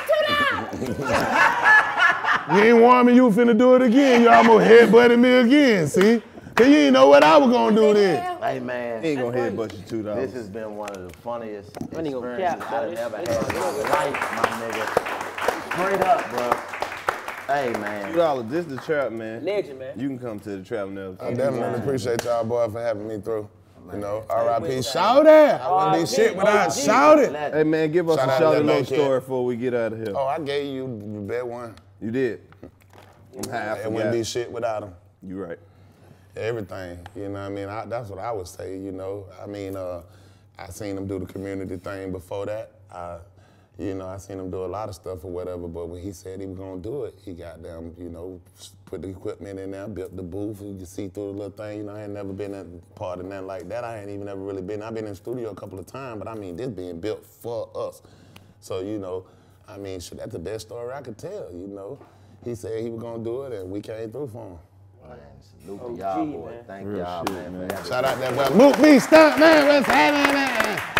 you ain't warn me you finna do it again. You almost headbutted me again, see? Cause you didn't know what I was gonna do then. Hey man, He ain't gonna headbutt you two dollars. this has been one of the funniest I ain't gonna experiences I've ever had in my life, my nigga. Straight up, bro. Hey man. Two dollars. This is the trap, man. Legend, man. You can come to the trap now. I definitely appreciate y'all boy for having me through. You know, R.I.P. Shout it. I wouldn't be shit without shout it. Hey man, give us a out to shout that out man, story before we get out of here. Oh, I gave you the bad one. You did. I'm high. It wouldn't be shit without him. You right. everything. You know what I mean? I, that's what I would say, you know. I mean, uh, I seen him do the community thing before that. I, You know, I seen him do a lot of stuff or whatever, but when he said he was gonna do it, he got them, you know, put the equipment in there, built the booth, you can see through the little thing. You know, I ain't never been a part of nothing like that. I ain't even ever really been. I've been in the studio a couple of times, but I mean, this being built for us. So, you know, I mean, shit, that's the best story I could tell, you know. He said he was gonna do it, and we came through for him. Man, salute to y'all, boy. man. Thank Real y'all, shit, man. man. man. Shout out that boy, Mook B Stunt, man, what's happening, man?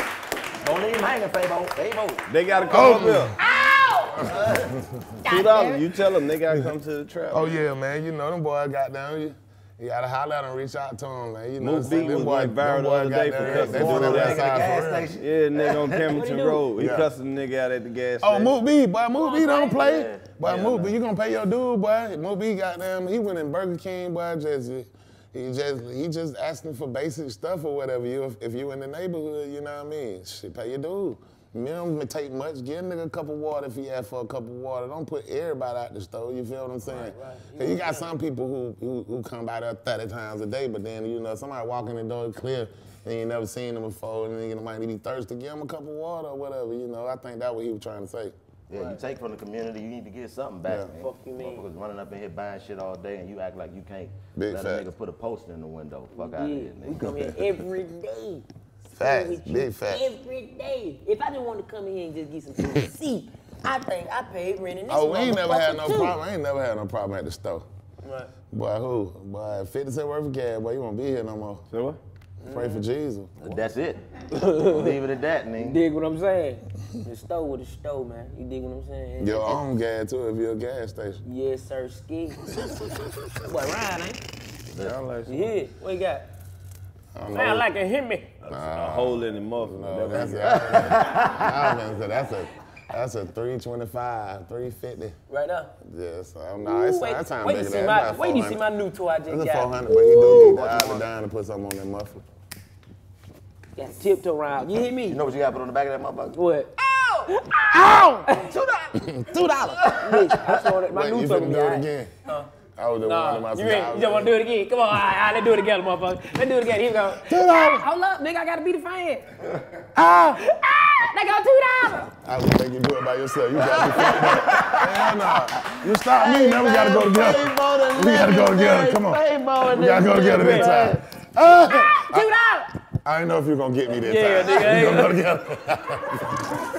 Don't leave him hanging, Fabo. Fabo. They gotta come up here. Ow! Two dollars. You tell them they gotta come to the trap. Oh yeah, man. You know them boys got down. You, you gotta holler at them, reach out to them, man. You know, Mook what I'm B saying? Them was boys- like viral the boys other got day for down. cussing They dude doing out that at the side gas for real. station. Yeah, nigga on Campbellton do? Road. He Yeah. cussed a nigga out at the gas oh, station. Oh, station. Mook B, boy, Mook oh, B don't play. Yeah. Boy, Yeah, Mook B, you gonna pay your dude, boy. Mook B got them. He went in Burger King, boy, just he just he just asking for basic stuff or whatever. You if, if you in the neighborhood, you know what I mean. Shit, pay your dude. Me don't take much. Give a nigga a cup of water if he ask for a cup of water. Don't put everybody out the store. You feel what I'm saying? Cause you got some people who, who who come by there 30 times a day, but then you know somebody walking the door clear and you never seen them before, and then you might be thirsty. Give him a cup of water or whatever. You know, I think that what he was trying to say. Yeah, you take from the community, you need to get something back, Yeah. Fuck you mean? Motherfuckers running up in here buying shit all day and you act like you can't Big let fact. a nigga put a poster in the window. Fuck out of here, we nigga. come here every day. Facts, with you big facts. Every day. If I didn't want to come in here and just get some food see, I think I paid rent in this Oh, we ain't never had no too. problem. I ain't never had no problem at the store. Right. Boy, who? Boy, 50 cent worth of gas, boy, you won't be here no more. So what? Pray for Jesus. That's it. Leave it at that, nigga. Dig what I'm saying? The stove with the stove, man. You dig what I'm saying? Your own gas, too, if you're a gas station. Yes, sir, ski. Boy, Ryan, ain't Sound like you? hear? What you got? I. Sound like a hit me. a hole in the muffin. No, That's that's a, I was gonna say, that's a, that's a 325, 350. Right now. Yeah, so, oh, no, it's, wait, that time wait bigger to than see that. my, wait about to see my new toy I just It's a got. 400, but he do need the out of down to put something on that muffler. Got tiptoe around. You hear me? You know what you got to put on the back of that motherfucker? what? Two dollars. Bitch, I saw that. My Wait, new you toy finna was do it alright. again? I was just wondering Nah, myself. you, ain't, you just want to do it again? Come on, all right, all right, let's do it together, motherfucker. Let's do it again. Here we go. Two dollars. Hold up, nigga, I gotta be the fan. Ah, ah, they got two dollars. I was make you do it by yourself. You got to be Hell no. You stop me, now we gotta go together. We gotta go together. Come on. We gotta go together this time. Ah! Two dollars. I didn't know if you were gonna get me this Yeah, time. nigga, We gonna go together.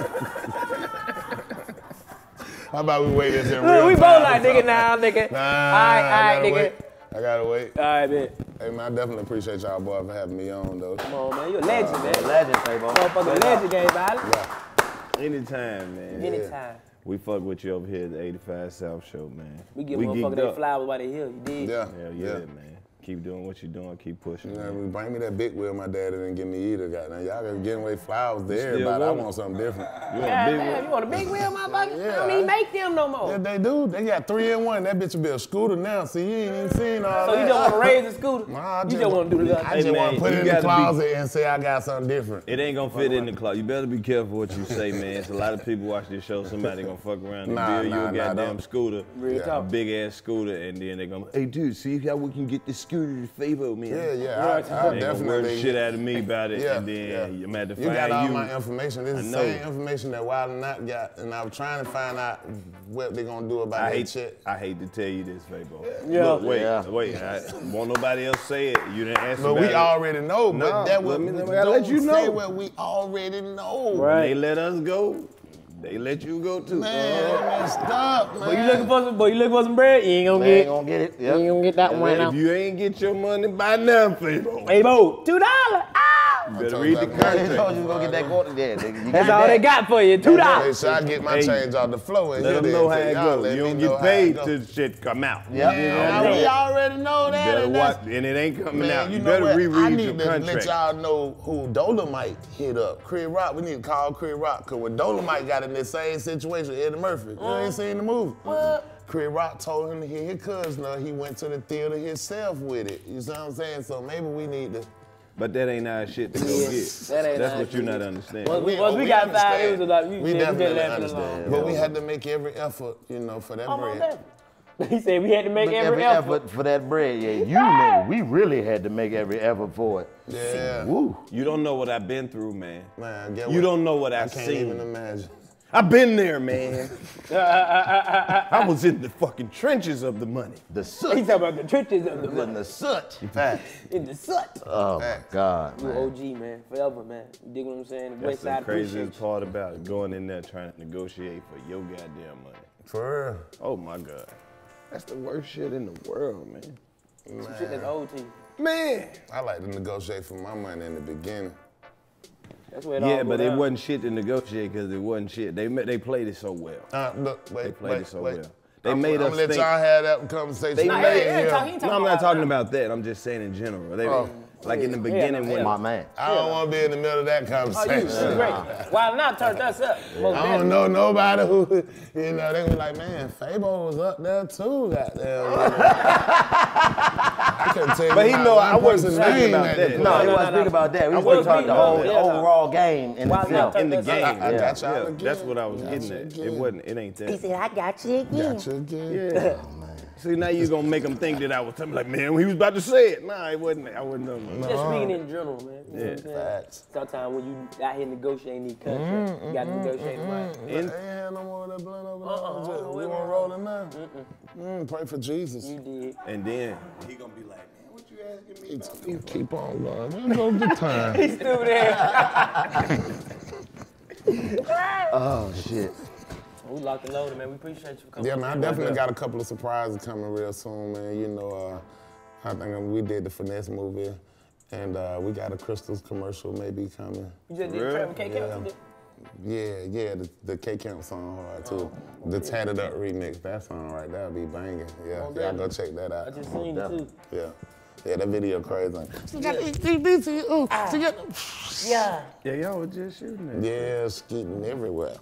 How about we wait this in real Look, we both like or nigga something? now, nigga. Nah, all right, all I gotta nigga. wait. I gotta wait. All right, man. Hey man, I definitely appreciate y'all boy for having me on though. Come on, man. You a legend, man. Legend, Fabo. Motherfucking legend, game, Valley. Anytime, man. Anytime. We fuck with you over here at the 85 South Show, man. We give geeked motherfucker that up. flowers while they here. You dig? Yeah, Hell yeah, man. Keep doing what you're doing. Keep pushing. You know, man. bring me that big wheel my daddy didn't give me either. Goddamn, y'all got giving away flowers to still everybody. I want something different. You want a big damn, one? you want a big wheel, motherfucker? Yeah, I don't even I- make them no more. Yeah, they do. They got three in one. That bitch will be a scooter now. See, you ain't even seen all So that. you just want to raise the scooter? Nah, I you just want to do the I just Hey, want to put it in the gotta be- closet and say I got something different. It ain't gonna fit in the closet. You better be careful what you say, man. It's a lot of people watch this show. Somebody gonna fuck around and Nah, build you nah, a nah, goddamn don't. scooter, Real a talk. big ass scooter, and then they gonna, hey dude, see how we can get this scooter to favor me. Yeah, yeah. I, I They gonna the definitely. shit out of me about it, Yeah, and then yeah. I'm at to You got all you. my information. This is the same information that Wild 'N Out got, and I was trying to find out what they're gonna do about I that hate, shit. I hate to tell you this, Fabo. Yeah. Look, wait, Yeah. wait. I, won't nobody else say it. You didn't ask But we it. already know. But No, that let was me- don't let you say know. what we already know. Right. They let us go. They let you go too. Man, messed up, man. Boy, you looking for some? Boy, you looking for some bread? You ain't gonna They ain't get. gonna get it. You ain't gonna get that one right If now. you ain't get your money by now, Fabo, Hey, Bo, two dollars. Ah! You better told read the you They contract. told you was gonna get that quarter there, nigga. You That's got all they that. got for you. Two Hey, dollars. so I get my Hey, change off the floor and Let hit them it know and how say, it y'all go. let You me don't know get how it paid go. till shit come out. Yep. Yeah, we already know that. better and watch, that's- and it ain't coming Man, out. you, You, know better what? I reread need your to let contract. y'all know who Dolemite hit up. Chris Rock. We need to call Chris Rock because when Dolemite got in the same situation, Eddie Murphy. You ain't seen the movie. Mm. What? Chris Rock told him to hit his cousin. up. He went to the theater himself with it. You see what I'm saying? So maybe we need to. But that ain't our shit to go Yeah, get. that ain't That's what you're not understanding. Once we, once we got five, it was like, you, we yeah, we definitely been laughing understand. along. But we had to make every effort, you know, for that Almost bread. there. He said we had to make Make every, effort. for that bread. Yeah, you know, we really had to make every effort for it. Yeah. Woo. You don't know what I've been through, man. Man, get You what? don't know what I've I've can't seen. even imagine. I've been there, man. I was in the fucking trenches of the money. The He soot. talking about the trenches of the was in the soot. Facts. in the soot. Oh my God, You man. OG man, forever man. You dig what I'm saying? The That's the craziest part about it, going in there trying to negotiate for your goddamn money. For real. Oh my God. That's the worst shit in the world, man. Some shit that's old to you. Man. I like to negotiate for my money in the beginning. That's where it Yeah, go but it down. wasn't shit to negotiate because it wasn't shit. They they played it so well. Uh, look, wait, They played wait, it so wait. well. They I'm, made I'm us gonna let think- y'all have that conversation. They Nah, made- yeah, yeah, Yeah. talk- No, I'm talking not about talking that. about that. I'm just saying in general. They Oh. Like in the beginning yeah. when My man. I don't want to be in the middle of that Oh, you conversation. great. Why not turned us up? Most I don't know nobody who, you know, they were like, man, Fabo was up there too, goddamn. I couldn't tell you. But he know I wasn't person's speaking about at that. No, he no, wasn't no. speaking about that. We I was was talking the whole, about the that. overall game in Why the film. in the game. up. I yeah, got y'all yeah. again. That's what I was Got getting at. It wasn't. It ain't that. He said, I got you again. Got you again. Yeah. See, now you're gonna make them think that I was telling like, man, he was about to say it. Nah, it wasn't. I wasn't doing that. Just speaking in general, man. You know what I'm Yeah. saying? Facts. Sometimes when you out here negotiating these contracts, you mm, mm, got to mm, negotiate them right. They ain't had no more of that blunt over there. Uh-uh, Just- uh-uh, we wait, want wait, rolling now. Mm, pray for Jesus. You did. And then He gonna be like, man, what you asking me? Keep on going. We'll go good time. He's still there. Oh shit. We locked and loaded, man. We appreciate you for coming. Yeah, man, I definitely got a couple of surprises coming real soon, man. You know, uh, I think we did the finesse movie, and uh, we got a Crystals commercial maybe coming. You just did Real? Trevor K. Yeah. Kemp. Yeah, yeah, the, the K Camp song hard too. the Tatted Up remix, that song right there be banging. Yeah, Oh, y'all damn. go check that out. I just seen it too. Yeah, yeah, that video crazy. Yeah. yeah, y'all was just shooting that. Yeah, skeeting everywhere.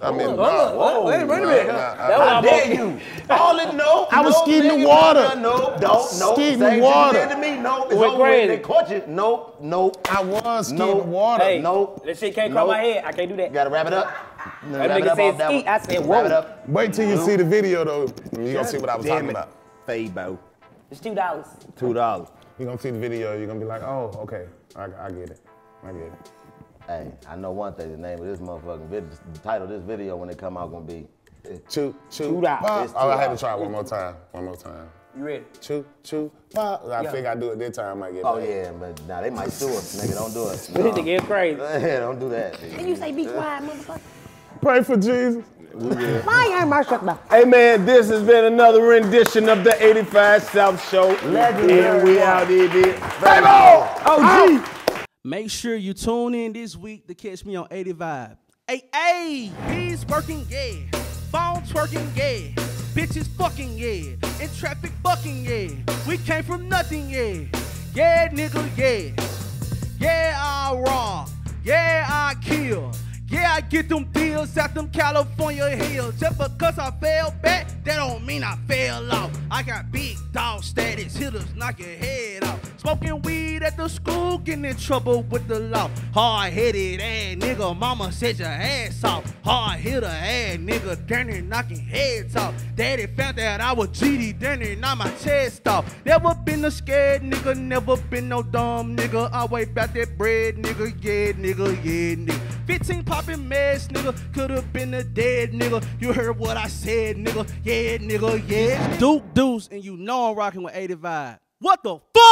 I mean, Hold nah, up. Whoa, wait, wait a minute. nah, That I- was How dare you? All in no. I was no, skiing the water. No, don't, no. Skiing the water. You did to me, no. It's Went over with. crazy. They caught you. Nope, nope. I was skiing No. the water. Hey, Nope. that shit can't cross Nope. my head. I can't do that. You gotta wrap it up. No, That nigga said off that skeet. one. I said, Wrap it up. Wait till you see the video though. You gonna see what I was talking about. Fabo. It's two dollars. Two dollars. You gonna see the video, you're gonna be like, oh, okay, I, I get it. I get it. Hey, I know one thing. The name of this motherfucking video, the title of this video when it come out gonna be. Chew, chew, Two dollars. pop. It's Oh, I two had to try it one more time. One more time. You ready? Chew, chew, pop. I Yeah. think I do it this time. I might get Oh paid. yeah, but nah, they might sue us, nigga. Don't do it. This nigga is crazy. Yeah, don't do that. Then you say, be quiet, motherfucker. Pray for Jesus. My ain't my shut up. Hey man, this has been another rendition of the 85 South Show. Legendary And we one. out here, bitch. Fabo! OG! Make sure you tune in this week to catch me on 85. Hey, hey, he's working, yeah. Phones working, yeah. Bitches fucking, yeah. In traffic bucking, yeah. We came from nothing, yeah. Yeah, nigga, yeah. Yeah, I raw. Yeah, I kill. Yeah, I get them deals out them California hills. Just because I fell back, that don't mean I fell off. I got big dog status, hitters knock your head off. Smoking weed at the school, getting in trouble with the law. Hard headed ass nigga, mama said your ass off. Hard hitter ass nigga, there knocking heads off. Daddy found that I was GD, there knock my chest off. Never been a scared nigga, never been no dumb nigga. Always about that bread nigga, yeah nigga, yeah nigga. 15 popping mess nigga, could've been a dead nigga. You heard what I said nigga, yeah nigga, yeah. Duke Deuce, and you know I'm rocking with 85. What the fuck?